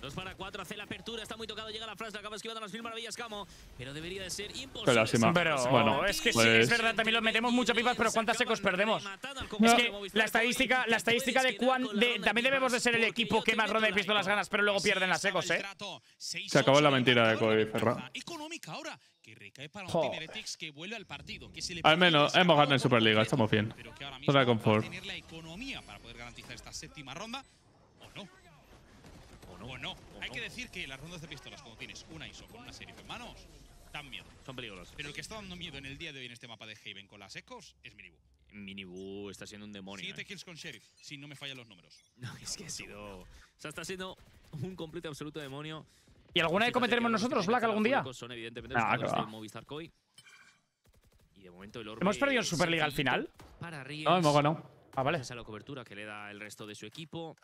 Dos para cuatro, hace la apertura. Está muy tocado. Llega la frase. Acaba esquivando las mil maravillas, Camo. Pero debería de ser imposible. Pero, pero bueno, es que sí, es pues verdad. También lo metemos mucho pipas, pero ¿cuántas ecos perdemos? Es que la estadística, la estadística de cuán. también debemos de ser el equipo que más ronda de pistolas ganas, pero luego pierden las ecos, ¿eh? Se acabó la mentira de Cody Ferra. Al menos hemos ganado en Superliga, estamos bien. Zona de confort. tener la economía para poder garantizar esta séptima ronda o no. O no. Hay que decir que las rondas de pistolas, cuando tienes una ISO con una serie en manos, dan miedo. Son peligrosas. Pero el que está dando miedo en el día de hoy en este mapa de Haven con las ecos es Minibu. Minibu está siendo un demonio. 7 eh. kills con Sheriff, si no me fallan los números. *laughs* No, es que ha sido. O sea, está siendo un completo y absoluto demonio. ¿Y alguna vez cometeremos nosotros, Black, algún día? Son evidentemente Ah, claro. de Movistar Koi. Y de momento el orbe ¿Hemos perdido en Superliga al final? Para Riens. No, hemos ganado. Ah, vale. Esa es la cobertura que le da el resto de su equipo.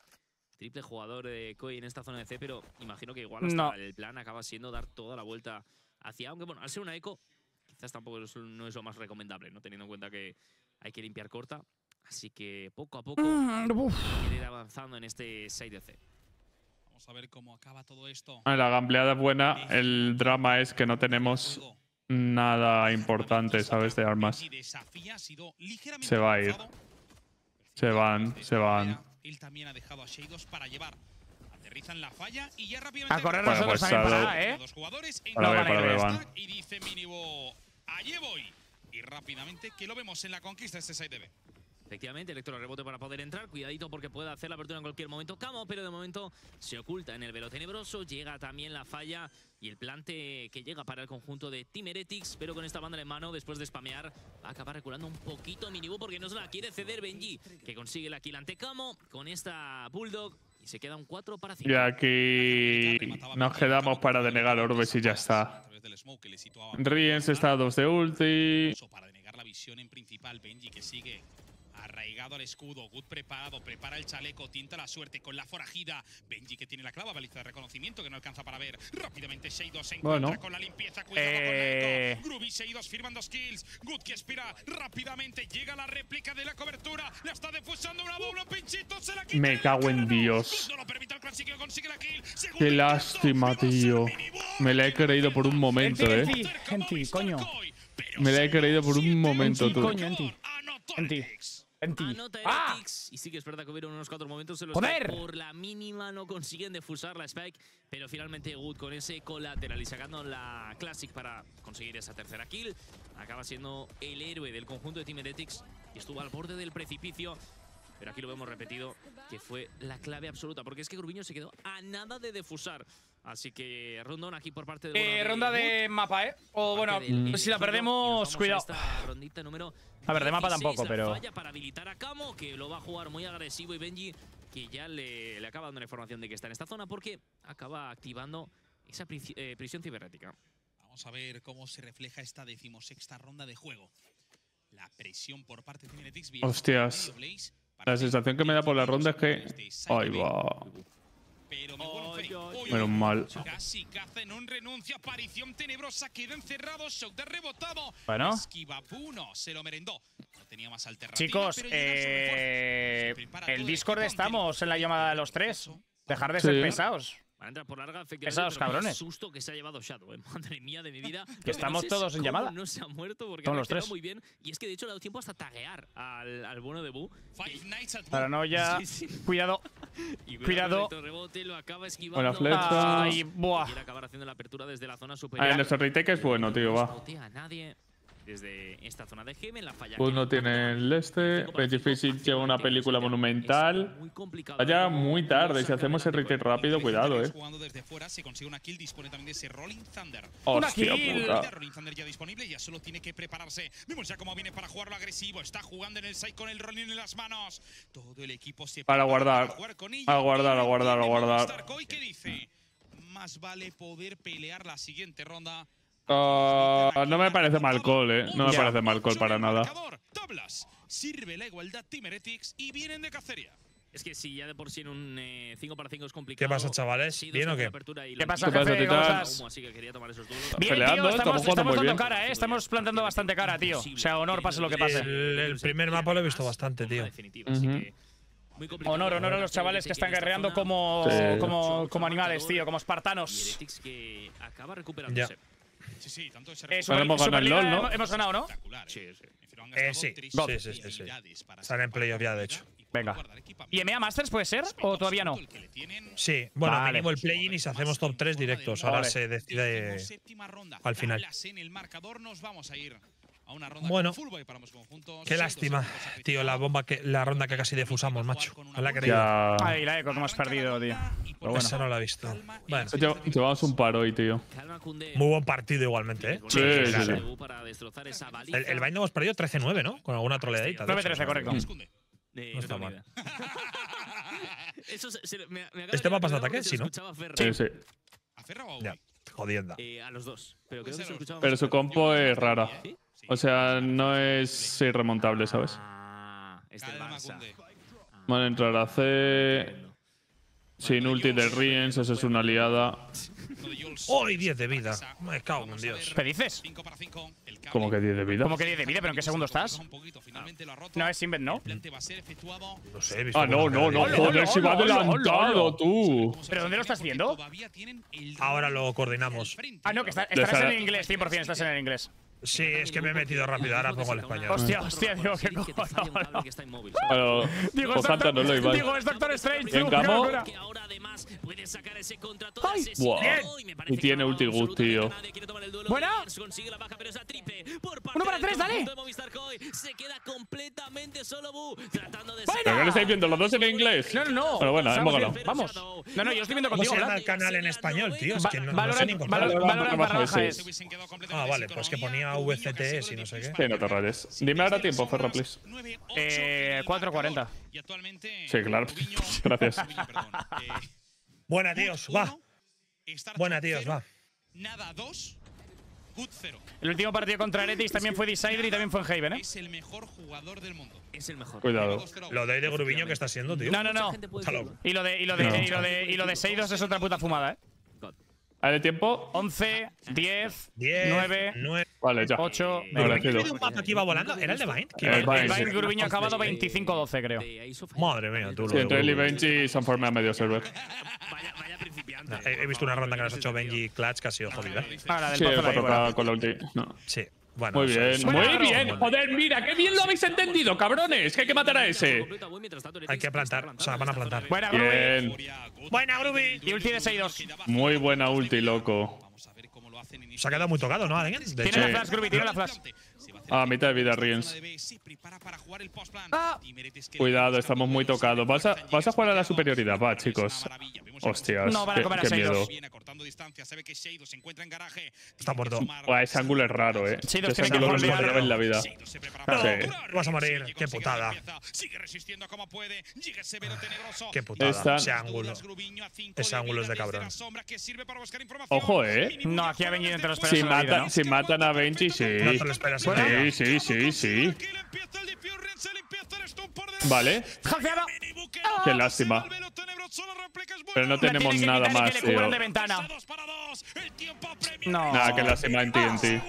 Triple jugador de Koi en esta zona de C, pero imagino que igual hasta No. el plan acaba siendo dar toda la vuelta hacia. Aunque bueno, al ser una eco, quizás tampoco es, no es lo más recomendable, ¿no? Teniendo en cuenta que hay que limpiar corta. Así que poco a poco Mm, uf. quiere ir avanzando en este side de C. Vamos a ver cómo acaba todo esto. La gambleada es buena. El drama es que no tenemos nada importante, ¿sabes? De armas. Se va a ir. Se van, se van. Él también ha dejado a Shadows para llevar. Aterrizan la falla y ya rápidamente. A correr Bueno, pues, también para, ¿eh? Dos jugadores en Para ver, para ver, van. Y dice Minibo, allí voy. Rápidamente que lo vemos en la conquista este side B. Efectivamente, Electro rebote para poder entrar. Cuidadito porque puede hacer la apertura en cualquier momento Camo, pero de momento se oculta en el velo tenebroso. Llega también la falla y el plante que llega para el conjunto de Team Heretics, pero con esta banda en mano, después de spamear, va a acabar reculando un poquito Minibu porque no la quiere ceder Benji, que consigue la kill Camo con esta Bulldog y se queda un 4 para 5. Y aquí nos quedamos para denegar orbes y ya está. Riens está a dos de ulti. Para denegar la visión en principal, Benji que sigue arraigado al escudo, Good preparado, prepara el chaleco, tienta la suerte con la forajida. Benji que tiene la clava baliza de reconocimiento que no alcanza para ver. Rápidamente Sheidos se encuentra Bueno. con la limpieza, cuidado Eh. con. Groovy Sheidos firman dos kills. Good que aspira rápidamente, llega la réplica de la cobertura, la está defusando una bola, un pinchito, se la quita. Me cago en cara. Dios. No lo permite el clásico, consigue la kill. Segundo Qué lástima, tío. Me la he creído por un momento, eh. enti, coño. Me la he creído por un momento, tú. coño, Enti. Heretics. Anota ¡Ah! Y sí que es verdad que hubieron unos cuatro momentos en los ¡Joder! que por la mínima no consiguen defusar la Spike. Pero finalmente Good con ese colateral y sacando la Classic para conseguir esa tercera kill. Acaba siendo el héroe del conjunto de Team Heretics. Y estuvo al borde del precipicio. Pero aquí lo vemos repetido, que fue la clave absoluta, porque es que Grubiño se quedó a nada de defusar. Así que rondón aquí por parte de. Eh, ronda de mapa, ¿eh? O bueno, si la perdemos, cuidado. A ver, de mapa tampoco, pero. Falla para habilitar a Camo, que lo va a jugar muy agresivo y Benji, que ya le, le acaba dando la información de que está en esta zona porque acaba activando esa eh, prisión cibernética. Vamos a ver cómo se refleja esta decimosexta ronda de juego. La presión por parte de. Hostias. La sensación que me da por la ronda es que. Ahí va. Pero Menos mal. Casi caza en un renuncio. Aparición tenebrosa. Queda encerrado. Shock de rebotado. Bueno. Esquiva Puno. Se lo merendó. No tenía más alternativa. Chicos, eh, el Discord estamos en la llamada de los tres. Dejar de ser pesados. Van a entrar por larga, efectivamente. Pesados cabrones. Qué susto que se ha llevado Shadow, eh. *laughs* Madre mía de mi vida. que estamos no todos en llamada. No se ha muerto porque Estamos los tres. muy bien. Y es que de hecho le ha dado tiempo hasta taguear al, al bueno de Bu. Paranoia. *laughs* Sí, sí. Cuidado. *laughs* Y Cuidado. Rebote, lo acaba esquivando. Buena flecha. Ay, buah. Quiere acabar haciendo la apertura desde la zona superior. Ah, el retake es bueno, tío, va. No a nadie desde esta zona de Gemen, la falla. Pues no tiene el este. Physics lleva una película monumental. Vaya muy tarde. Si hacemos el rápido, cuidado, eh. Hostia puta. Rolling Thunder ya disponible. Ya solo tiene que prepararse. Vemos ya cómo viene para jugarlo agresivo. Está jugando en el side con el Rolling en las manos. Todo el equipo se Para guardar. A guardar, a guardar, a guardar. Starcoy, ¿qué dice? Más vale poder pelear la siguiente ronda. Ah, no me parece mal call, eh. No me Ya. parece mal call para nada. Tablas. Sirve la igualdad Team Heretics y vienen de cacería. Es que si ya de por sí en un 5 para 5 es complicado. ¿Qué pasa, chavales? ¿Bien o qué? ¿Qué pasa, jefe? ¿Cómo estás? Así que quería tomar esos duelos. Bien, Peleando, tío, estamos estamos, dando bien. cara, ¿eh? Estamos plantando bastante cara, tío. O sea, honor, pase lo que pase. El- el primer mapa lo he visto bastante, tío. Definitiva, así que. Honor, honor a los chavales que están guerreando como, Sí. como, como animales, tío, como espartanos. Heretics que acaba recuperándose. Sí, sí, tanto Eh, Super- hemos ganado el LOL, ¿no? hemos- ganado, ¿no? espectacular, Sí, ¿eh? sí. Eh, sí. Sí, sí, sí, sí. Están en playoff ya, de hecho. Venga. ¿Y EMEA Masters puede ser? ¿O todavía no? Sí, bueno, Vale. mínimo el play-in y si hacemos top 3 directos. Ahora Vale. se decide al final. Tablas en el marcador nos vamos a ir a una ronda Bueno. con para ambos conjuntos. Qué lástima, tío, la bomba que la ronda que casi defusamos, macho. No la. Ay, la eco que hemos perdido, tío. Pero bueno. Esa no la he visto. Bueno, Lle- Llevamos un paro hoy, tío. Muy buen partido igualmente, ¿eh? Sí, sí, sí. Baliza. El, el Bind hemos perdido 13-9, ¿no? Con alguna troleadita. de 9-13, hecho. correcto. No está mal. *laughs* Eso se- se- me- me ¿Este mapa es recordar ataque? Sí, ¿no? a. Sí, sí. ¿A Ferra o a jodienda. Eh, a los dos. Pero creo que se Pero su a compo es rara. ¿Sí? O sea, no es irremontable, ¿sabes? Ah, este es Barça. Van a entrar a C. Sin ulti de Riens, eso es una Jules. ¡Hoy 10 de vida! Me cago en Dios. ¿Qué dices? Como que 10 de vida. ¿Cómo que 10 de vida? ¿Pero en qué segundo estás? Roto. No, es Invent, ¿no? No sé, he visto. Ah, no, no, no. Joder, si va adelantado, tú. ¿Pero dónde lo estás viendo? Ahora lo coordinamos. Ah, no, que está- estarás en el inglés, 100% estás en el inglés. Sí, es que me he metido rápido. Ahora pongo el español. Hostia, hostia, digo, qué Que está inmóvil. Pero. Digo, es no lo Doctor, digo, es Doctor Strange, ese contra Ay, buah. y, tiene ulti no, good, tío. Buena. Uno para tres, dale. Se. ¿Pero qué le estáis viendo los dos en inglés? No, no, no. Pero bueno, hemos ganado. Vamos. No, no, yo estoy viendo ¿Cómo contigo, se llama ¿verdad? el canal en español, tío? Es que no, no sé ni Valorant, barra baja es. Ah, vale, pues que ponía Y de no sé qué. Sí, no te rayes. Dime ahora tiempo, Ferra, please. Eh, en el 4:40. marcador. Y actualmente, Sí, claro. Rubinho- *laughs* Gracias. Eh, Buena, tíos, va. Buena, tíos, va. Nada, dos. Good cero. El último partido contra Heretics también fue Decider y también fue en Haven, ¿eh? Es el mejor jugador del mundo. Es el mejor. Cuidado. Lo de de Grubiño que está siendo, tío. No, no, no. Y lo de, y lo de, y lo de, y lo de Seidos es otra puta fumada, ¿eh? ¿Hay tiempo? 11, 10, 10, 9, 9. Vale, ya. 8. Agradecido. ¿Tiene un mapa que iba volando? ¿Era el de Bind? ¿Qué El El sí. Bind Grubiño ha acabado 25-12, creo. De Madre mía, tú. lo Sí, de entre él y. Benji se han formado medio server. Vaya, vaya principiante. He, he visto una ronda que nos ha hecho Benji y Clutch que ha sido jodida. Ahora, del Sí, de 4K bueno. con la ulti. No. Sí. Bueno, Muy bien, muy bien. Joder, mira, qué bien lo habéis entendido, cabrones. Que hay que matar a ese. Hay que plantar, o sea, van a plantar. Buena, Grubi. Bien. Buena, Grubi. Y ulti de 6-2. Muy buena ulti, loco. Se ha quedado muy tocado, ¿no, Tiene la flash, Grubi, tiene la flash. A mitad de vida, Riens. Ah. Cuidado, estamos muy tocados. Vas a, vas a jugar a la superioridad, va, chicos. Hostias, No, van a qué, comer a qué Seidos. miedo. Está muerto. Buah, ese ángulo es raro, eh. Ese ángulo no se en la vida. No, Sí. vas a morir. Qué putada. Qué putada. Ese ángulo. Ese ángulo es de cabrón. Ojo, eh. No, aquí ha venido entre los pelos Si, en la vida, mata- ¿no? si matan a Benji, sí. No te lo esperas. Sí, sí, sí, sí. Vale. Qué lástima. Pero no tenemos nada más, tío. No. Nada, qué lástima en TNT.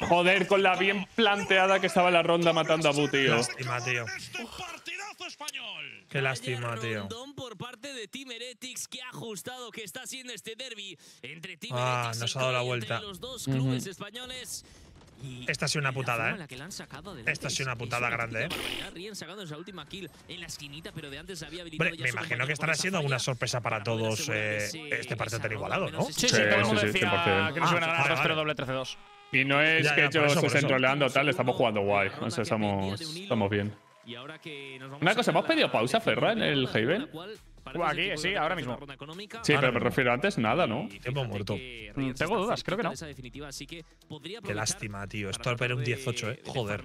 Joder, con la bien planteada que estaba la ronda matando a Bu, tío. Lástima, tío. Qué lástima, tío. Rondón por parte de Team Heretics que ha ajustado que está siendo este derby entre Team Ah, nos ha dado la vuelta. entre los dos clubes españoles. Esta ha sido una putada, ¿eh? Esta ha sido es- una putada grande, ¿eh? Hombre, me imagino que estará siendo una sorpresa para todos eh, este partido tan igualado, al ¿no? Sí, sí, el sí, decía 100%. que nos iban a Ah, ganar vale, 2-0 vale. doble 13-2. Y no es Ya, que ellos se estén troleando tal, estamos jugando guay. O sea, estamos, estamos bien. Una cosa, ¿hemos pedido pausa, Ferra, en el Haven? Aquí, sí, ahora mismo. Sí, pero me refiero antes nada, ¿no? Tiempo muerto. tengo dudas, creo que no. de esa definitiva, así que podría Qué lástima, tío. Esto era un de- 18, eh. de Joder.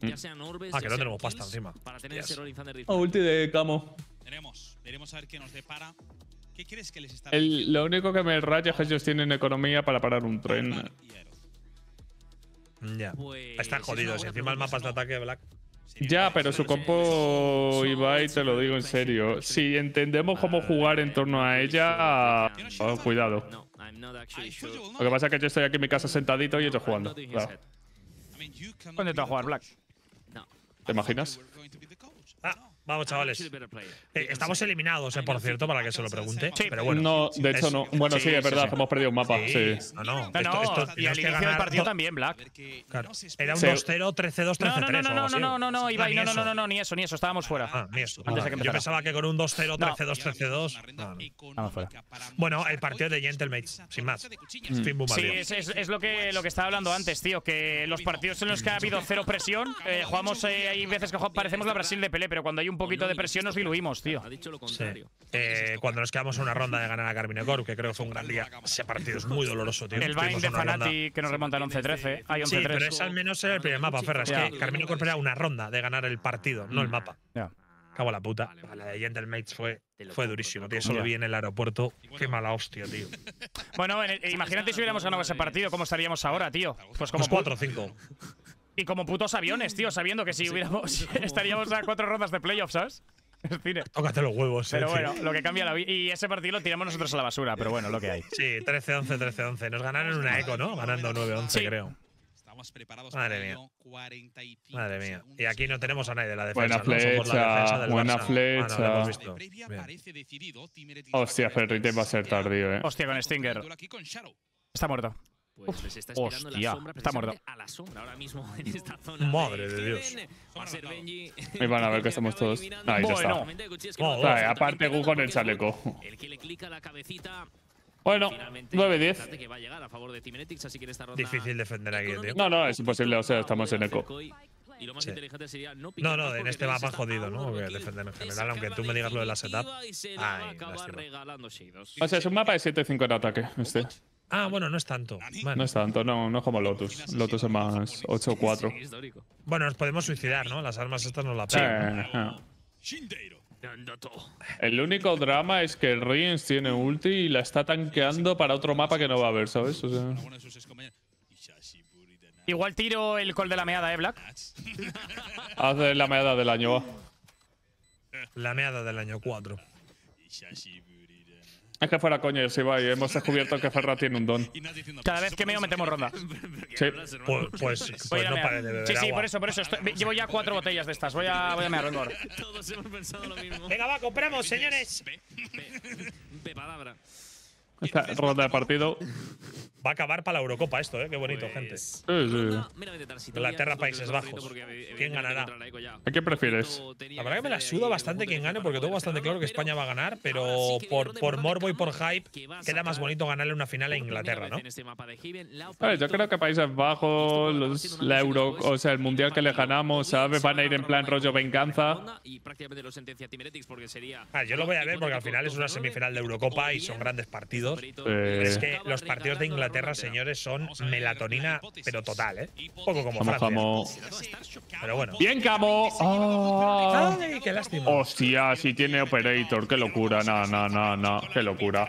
Mm. ya sean orbes, Ah, ya que no tenemos pasta encima. Para tener Yes. ese rol Thunder Rift. A ulti de Camo. Veremos, veremos a ver qué nos depara. ¿Qué crees que les está El- lo único que me raya es que ellos tienen economía para parar un tren. Ya. Pues, Están jodidos. Encima el mapa de ataque Black. Ya, pero su compo Ibai, te lo digo en serio. Si entendemos cómo jugar en torno a ella, oh, cuidado. Ah. Lo que pasa es que yo estoy aquí en mi casa sentadito y ellos jugando. Claro. ¿Dónde te va a jugar Black? ¿Te imaginas? Vamos, chavales. Better player. Eh, estamos eliminados, eh, por cierto, para que se lo pregunte. Sí, Pero bueno. No, de hecho no. Bueno, sí, es verdad, hemos perdido un mapa. Sí. No, no. No, esto- no, esto y al inicio del partido do- también, Black. Claro. no Era un Sí. 2-0, 13-2, No, no, 13-3. no, no, no, no, no, no, Ah, Ibai, no, no, eso. no, no, ni eso, ni eso, estábamos fuera. Ah, ni eso. Antes de que Yo pensaba que con un 2-0, No. 13-2, 13-2. Una renta No, no. fuera. Bueno, el partido de Gentlemates, sin más. boom, Sí, es, es- es lo que lo que estaba hablando antes, tío. Que los partidos en los que ha habido cero presión, eh, jugamos, eh, hay veces que parecemos la Brasil de Pelé, pero cuando hay un poquito de presión nos diluimos, tío. Ha dicho lo Sí. contrario. Eh, cuando nos quedamos a una ronda de ganar a Carmine Corp, que creo que fue un gran día. Ese partido es muy doloroso, tío. El Vine de Fanati que nos remontan 11-13. Hay Sí, pero 11-3. es al menos el primer mapa, Ferra. Es que Carmine Corp era una ronda de ganar el partido, no el mapa. Ya. Cago en la puta. La de Gentlemates fue, fue durísimo, tío. Eso lo vi en el aeropuerto. Qué mala hostia, tío. Bueno, en el- imagínate si hubiéramos ganado ese partido, ¿cómo estaríamos ahora, tío? Pues como Como 4 o 5. Y como putos aviones, tío, sabiendo que si hubiéramos *laughs* *laughs* estaríamos a cuatro rondas de playoffs, ¿sabes? *laughs* Es cine. Tócate los huevos, Pero eh, bueno, tío. lo que cambia la vida. Y ese partido lo tiramos nosotros a la basura, pero bueno, lo que hay. Sí, 13-11, 13-11. Nos ganaron una eco, ¿no? Ganando 9-11, Sí. creo. Estamos preparados Madre mía. ello. 45 Madre mía. Y aquí no tenemos a nadie de la defensa. Buena ¿no? Somos la flecha, defensa del buena Barça. flecha. Ah, no, hemos visto. Bien. Hostia, va a tener Ferrite va a ser tardío, eh. Hostia, con Stinger. Está muerto. Pues les está esperando hostia, la sombra está muerto. a la sombra ahora mismo en *laughs* esta zona. Madre de Dios. Heaven. Va a ser Benji. Y *laughs* van a ver que estamos todos. Ahí ya está. Bueno. Oh, Vale, aparte Gu con el chaleco. El que le clica la cabecita. Bueno, finalmente, 9-10. fíjate que va a llegar a favor de Team Heretics, así que en esta ronda Difícil defender aquí, tío. No, no, es imposible, o sea, estamos en eco. Y lo más Sí. inteligente sería no No, picar no, en este mapa está jodido, ¿no? Porque defender en de general, aunque tú me digas lo de la setup. Ay, lástima. O sea, es un mapa de 7-5 en ataque, este. Ah, bueno, no es tanto. No es tanto, no, no es como Lotus. Lotus es más 8-4. Sí, histórico. bueno, nos podemos suicidar, ¿no? Las armas estas nos las pegan. El único drama es que Riens tiene ulti y la está tanqueando para otro mapa que no va a haber, ¿sabes? O sea. Igual tiro el call de la meada, ¿eh, Black? *laughs* hace la meada del año, va. La meada del año 4. Es que fuera coño, sí, va, y hemos descubierto que Ferra tiene un don. Cada pues, vez que meo metemos ronda. Sí. Pues, pues, Voy pues a no mear. pare de beber Sí, sí, agua. por eso, por eso. estoy- llevo ya cuatro botellas de estas. Voy a, voy a mear, vengo ahora. Todos hemos pensado lo mismo. Venga, va, compramos, señores. Pe palabra. Esta ronda de partido. *laughs* Va a acabar para la Eurocopa esto, ¿eh? Qué bonito, Pues, gente. Sí, sí. Inglaterra, Países Bajos. ¿Quién ganará? ¿A qué prefieres? La verdad que me la suda bastante quien gane porque tengo bastante claro que España va a ganar, pero por, por morbo y por hype queda más bonito ganarle una final a Inglaterra, ¿no? Vale, yo creo que Países Bajos, los, la Euro, o sea, el mundial que le ganamos, ¿sabes? Van a ir en plan rollo venganza. Ah, yo lo voy a ver porque al final es una semifinal de Eurocopa y son grandes partidos. Eh, Es que los partidos de Inglaterra, señores, son melatonina, pero total, ¿eh? Un poco como Vamos, Francia. vamos. Pero bueno. Bien, Camo. Ah. ¡Ay, qué lástima! Hostia, si tiene Operator, qué locura. No, no, no, no, qué locura.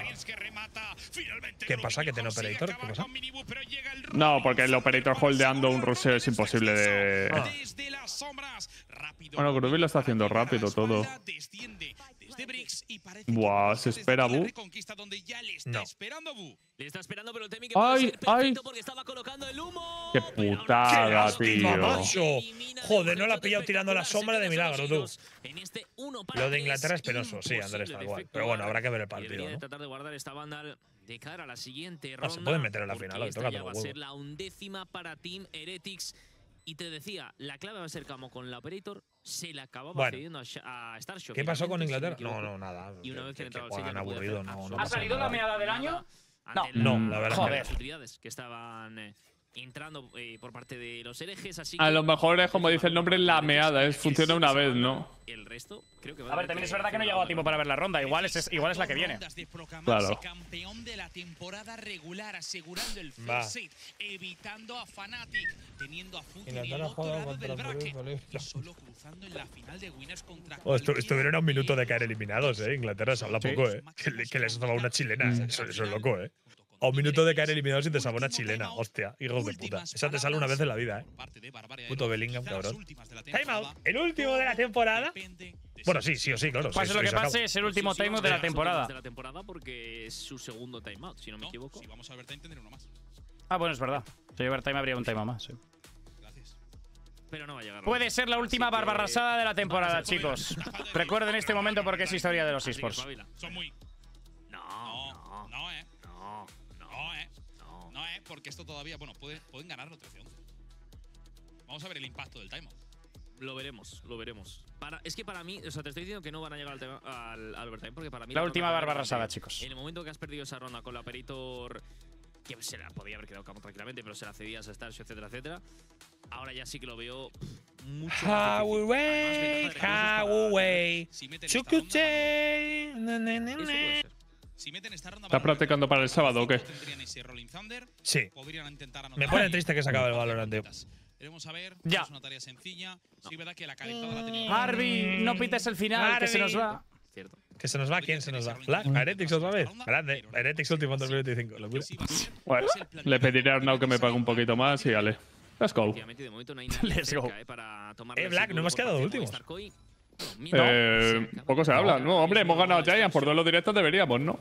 ¿Qué pasa? ¿Que tiene Operator? ¿Qué pasa? No, porque el Operator holdeando un ruseo es imposible de. Ah. Bueno, Groovy lo está haciendo rápido todo. Buah, ¿se espera Bu? No. Le está esperando, Ay, ay. porque estaba colocando el humo. Qué ¡Qué putada, tío. macho! Joder, no la ha pillado tirando la sombra de milagro, tú. este Lo de Inglaterra es penoso, sí, Andrés, tal cual. Pero bueno, habrá que ver el partido, de ¿no? tratar de guardar esta banda de cara a la siguiente Ah, ronda. se pueden meter en la final, hoy toca va a ser la undécima para Team Heretics. Y te decía, la clave va a ser como con la Operator se la acababa Bueno. cediendo a, a Starshock. ¿Qué pasó con si Inglaterra? me No, no, nada. Y una vez que Que- que juegan no aburrido, no, no ¿Ha salido la nada. meada del año? No. la- No, la verdad Joder. que las utilidades que estaban eh, entrando eh, por parte de los herejes. Así A lo mejor es como dice el nombre, la meada, es funciona una vez, ¿no? El resto, creo que va A ver, también es verdad que no he llegado a tiempo para ver la ronda. Igual es, igual es la que viene. Claro. campeón de la temporada regular, asegurando el Va. first seed, evitando a Fnatic, teniendo a Futu en el Inglaterra otro juega lado contra del bracket, Bolivia. y solo cruzando en la final de winners contra Oh, estuvieron a un minuto de caer eliminados, ¿eh? Inglaterra se habla Sí. poco, ¿eh? Que, le- que les salva una chilena. Mm. Eso, eso es loco, ¿eh? A un minuto de caer te salva una chilena. Hostia, hijos de puta. Esa te sale una vez en la vida, ¿eh? Puto Bellingham, cabrón. Timeout. El último de la temporada. Bueno, sí, sí o sí, claro. Pase sí, lo que pase, es el último timeout de la temporada. De la temporada porque es su segundo timeout, si no me equivoco. Si vamos a ver time, tendré uno más. Ah, bueno, es verdad. Si llevar time habría un time más, sí. Gracias. Pero no va a llegar. Puede ser la última barbarrasada de la temporada, chicos. Recuerden este momento porque es historia de los esports. Son muy. Porque esto todavía, bueno, puede- pueden ganarlo 13 Vamos a ver el impacto del timeout. Lo veremos, lo veremos. Para, es que para mí, o sea, te estoy diciendo que no van a llegar al, tema- al, al overtime porque para mí. La última barbarrasada, grande. chicos. En el momento que has perdido esa ronda con la Operator, que se la podía haber quedado como tranquilamente, pero se la cedías a Starship, etcétera, etcétera. Ahora ya sí que lo veo mucho más Eso puede ser. Si meten esta ronda, ¿Estás practicando para el sábado o qué? Sí. Me pone triste que se acabe el Valorant, tío. Veremos a ver. Ya. Es una tarea sencilla. Sí, verdad que la calentada la ha tenido. Harvey, no pites el final, que se nos va. Cierto. ¿Que se nos va? ¿Quién se nos va? ¿Flag? ¿Heretics otra vez? Grande. Heretics último en 2025. Locura. Sí, va a ser. Bueno, le pediré a Arnau que me pague un poquito más y ale. Let's go. *laughs* Let's go. eh, Eh, Black, no hemos quedado últimos. Bueno, mira, Eh, poco se habla, ¿no? Hombre, hemos ganado Giants, por duelo directo deberíamos, ¿no?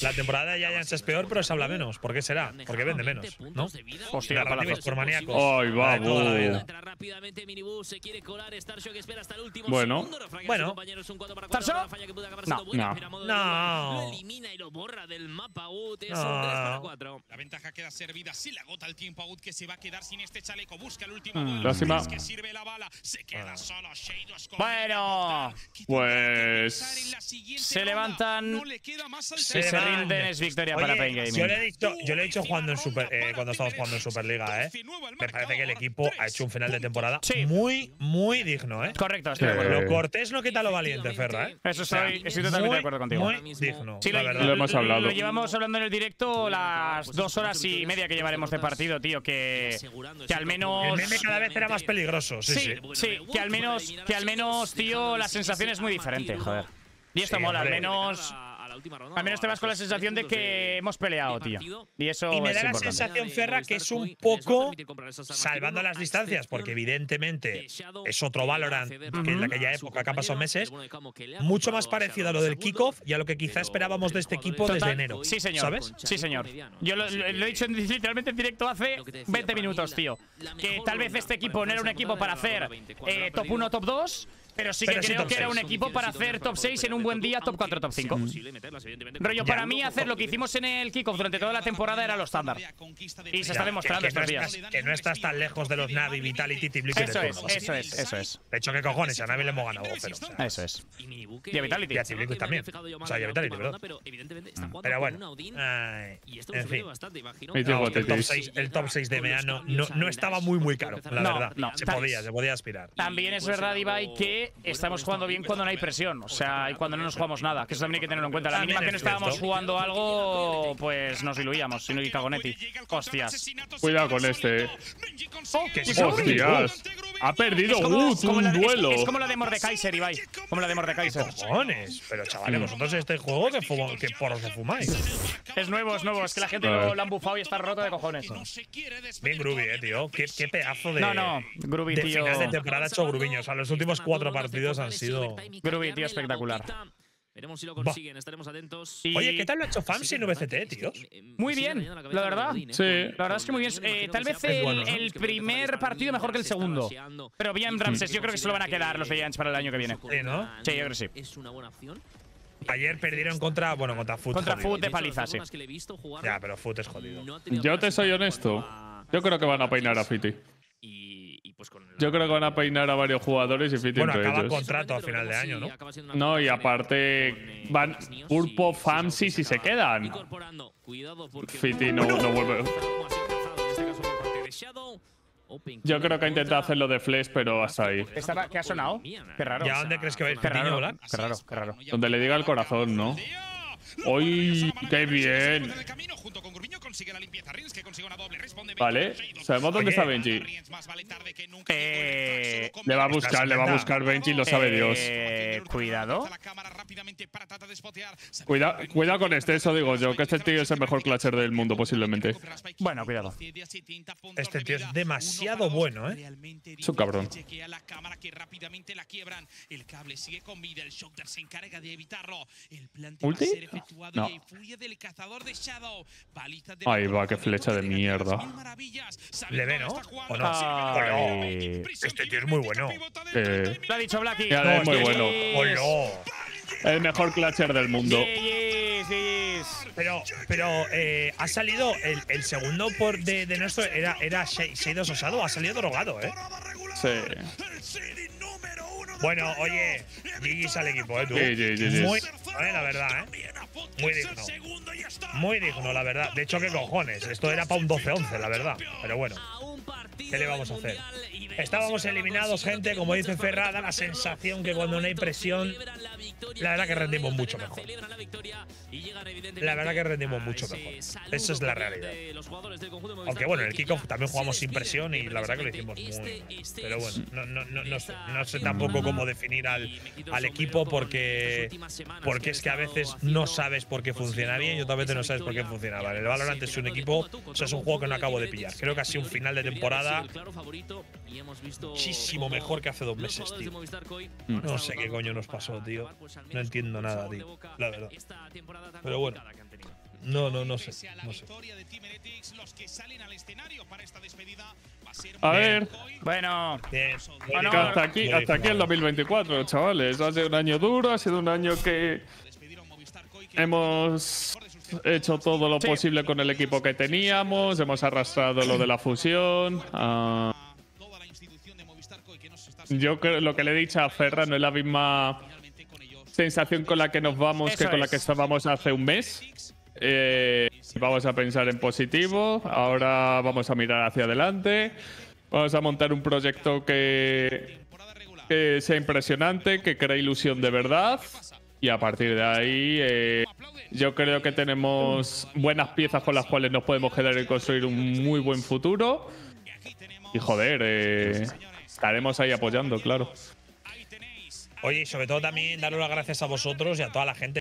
La temporada de Giants es peor, pero se habla menos. ¿Por qué será? Porque vende menos, ¿no? Hostia, Narrativas palazo. por maníacos. Ay, va, La de toda la bu. vida. Entra rápidamente Minibus, se quiere colar. Starshock espera hasta el último Bueno. Bueno. a su compañero, es un 4 para 4, ¿Starshock? una falla que puede acabar No, no. No. No. un 3 para 4. La ventaja queda servida. Si le agota el tiempo a Wood, que se va a quedar sin este chaleco. Busca el último Mm. Lástima. Es que sirve la bala. Se queda Ah. solo. Shadow's pues se levantan Se rinden es victoria para Pain yo Gaming. le he dicho, yo le he dicho jugando en Super, eh, cuando estamos jugando en Superliga, ¿eh? Me parece que el equipo ha hecho un final de temporada Sí. muy, muy digno, ¿eh? Correcto, estoy de Sí. acuerdo. Lo cortés no quita lo valiente, Ferra, ¿eh? Eso estoy, estoy totalmente muy, de acuerdo contigo. Muy digno, Sí, la lo, verdad. Lo hemos hablado. Lo llevamos hablando en el directo las dos horas y media que llevaremos de partido, tío. Que, que al menos. El meme cada vez era más peligroso, sí, sí. Sí, sí, que al menos, que al menos, tío, la sensación es muy diferente, joder. Y esto Sí, mola, al menos. Al menos te vas con la sensación de que hemos peleado, tío. Y eso Y me es da la importante. sensación, Ferra, que es un poco salvando las distancias, porque evidentemente es otro Valorant que en aquella época, que han pasado meses, mucho más parecido a lo del kickoff y a lo que quizá esperábamos de este equipo desde enero. Sí, señor. ¿Sabes? Sí, señor. Yo lo, lo- lo he dicho en- *laughs* literalmente en directo hace 20 minutos, tío. Que tal vez este equipo no era un equipo para hacer eh, top 1, top 2, Pero sí que creo que era un equipo para hacer top 6 en un buen día, top 4, top 5. Rollo, para mí hacer lo que hicimos en el kickoff durante toda la temporada era lo estándar. Y se está demostrando estos días. que no estás tan lejos de los Navi, Vitality, Team Eso es, eso es, eso es. De hecho, ¿qué cojones? A Navi le hemos ganado Eso es. Y a Vitality. Y a Team también. O sea, y a Vitality, perdón. Pero bueno. en fin. El top 6 de MEA no estaba muy, muy caro, la verdad. Se podía, se podía aspirar. También es verdad, Ibai, que estamos jugando bien cuando no hay presión. O sea, y cuando no nos jugamos nada. Que eso también hay que tenerlo en cuenta. La mínima que no estábamos jugando algo, pues nos diluíamos. Si no, y Cagonetti. Hostias. Cuidado con este. Hostias. Ha perdido Wood un duelo. Es, como la de Mordekaiser, Ibai. Como la de Mordekaiser. Cojones. Pero chavales, vosotros este juego que, que por se fumáis. Es nuevo, es nuevo. Es que la gente lo, han bufado y está roto de cojones. Bien groovy, eh, tío. Qué, qué pedazo de. No, no. Groovy, de tío. final de temporada hecho Grubiño. O sea, los últimos cuatro partidos han sido. Groovy, tío, espectacular. Veremos si lo consiguen, estaremos atentos. Oye, ¿qué tal lo ha hecho Famsi en VCT, tío? Muy bien, la verdad. Sí. La verdad es que muy bien. Eh, tal vez el, primer partido mejor que el segundo. Pero bien, Ramses, yo creo que se lo van a quedar los Giants para el año que viene. Sí, ¿no? Sí, yo creo que sí. Es una buena opción. Ayer perdieron contra, bueno, contra Foot. Contra Foot de paliza, sí. Ya, pero Foot es jodido. Yo te soy honesto. Yo creo que van a peinar a Fiti. Pues Yo creo que van a peinar a varios jugadores y Fiti bueno, entre acaba contrato a final de año, ¿no? No, y aparte van Purpo, Famsi si se quedan. Fiti no, no vuelve. Yo creo que ha intentado hacerlo de Flash, pero hasta ahí. ¿Qué ha sonado? Qué raro. ¿Y a dónde crees que va a ir Qué raro, qué raro, qué raro. Donde le diga el corazón, ¿no? ¡Uy! ¡Qué bien! Vale, sabemos dónde está Benji. Eh, le va a buscar, le va a buscar Benji, lo sabe Dios. Eh, cuidado. Cuida, cuidado con este, eso digo yo, que este tío es el mejor clutcher del mundo, posiblemente. Bueno, cuidado. Este tío es demasiado bueno, ¿eh? Es un cabrón. ¿Ulti? No. Ahí va, qué flecha de mierda. Le ve, ¿no? ¿O no? este tío es muy bueno. Eh, Lo ha dicho Blacky. es muy bueno. El mejor clutcher del mundo. Pero, pero eh, ha salido el, el segundo por de, de, nuestro era, era Sheidos Osado, ha salido drogado, ¿eh? Sí. Bueno, oye, GG's al equipo, ¿eh? Tú. Sí, sí, sí, Muy, eh, la verdad, ¿eh? Muy digno. Muy digno, la verdad. De hecho, qué cojones. Esto era para un 12-11, la verdad. Pero bueno, ¿qué le vamos a hacer? Estábamos eliminados, gente. Como dice Ferra, da la sensación que cuando no hay presión, la verdad que rendimos mucho mejor. La verdad que rendimos mucho mejor. Esa es la realidad. Aunque bueno, en el kickoff también jugamos sin presión y la verdad que lo hicimos muy Pero bueno, no, no, no, no sé, no sé tampoco cómo definir al, al equipo porque, porque es que a veces no sabes por qué funciona bien y otras veces no sabes por qué funciona mal. El Valorant es un equipo, o sea, es un juego que no acabo de pillar. Creo que ha sido un final de temporada muchísimo mejor que hace dos meses, tío. No sé qué coño nos pasó, tío. No entiendo nada, tío. La verdad. Pero bueno. No, no, no sé. No sé. A ver. Bueno. hasta aquí, hasta aquí el 2024, chavales. Ha sido un año duro, ha sido un año que hemos hecho todo lo posible con el equipo que teníamos, hemos arrastrado lo de la fusión. Uh, yo creo lo que le he dicho a Ferra no es la misma sensación con la que nos vamos que con la que estábamos hace un mes. Eh, vamos a pensar en positivo, ahora vamos a mirar hacia adelante, vamos a montar un proyecto que, que sea impresionante, que cree ilusión de verdad y a partir de ahí eh, yo creo que tenemos buenas piezas con las cuales nos podemos quedar y construir un muy buen futuro. Y joder, eh, estaremos ahí apoyando, claro. Oye, y sobre todo también daros las gracias a vosotros y a toda la gente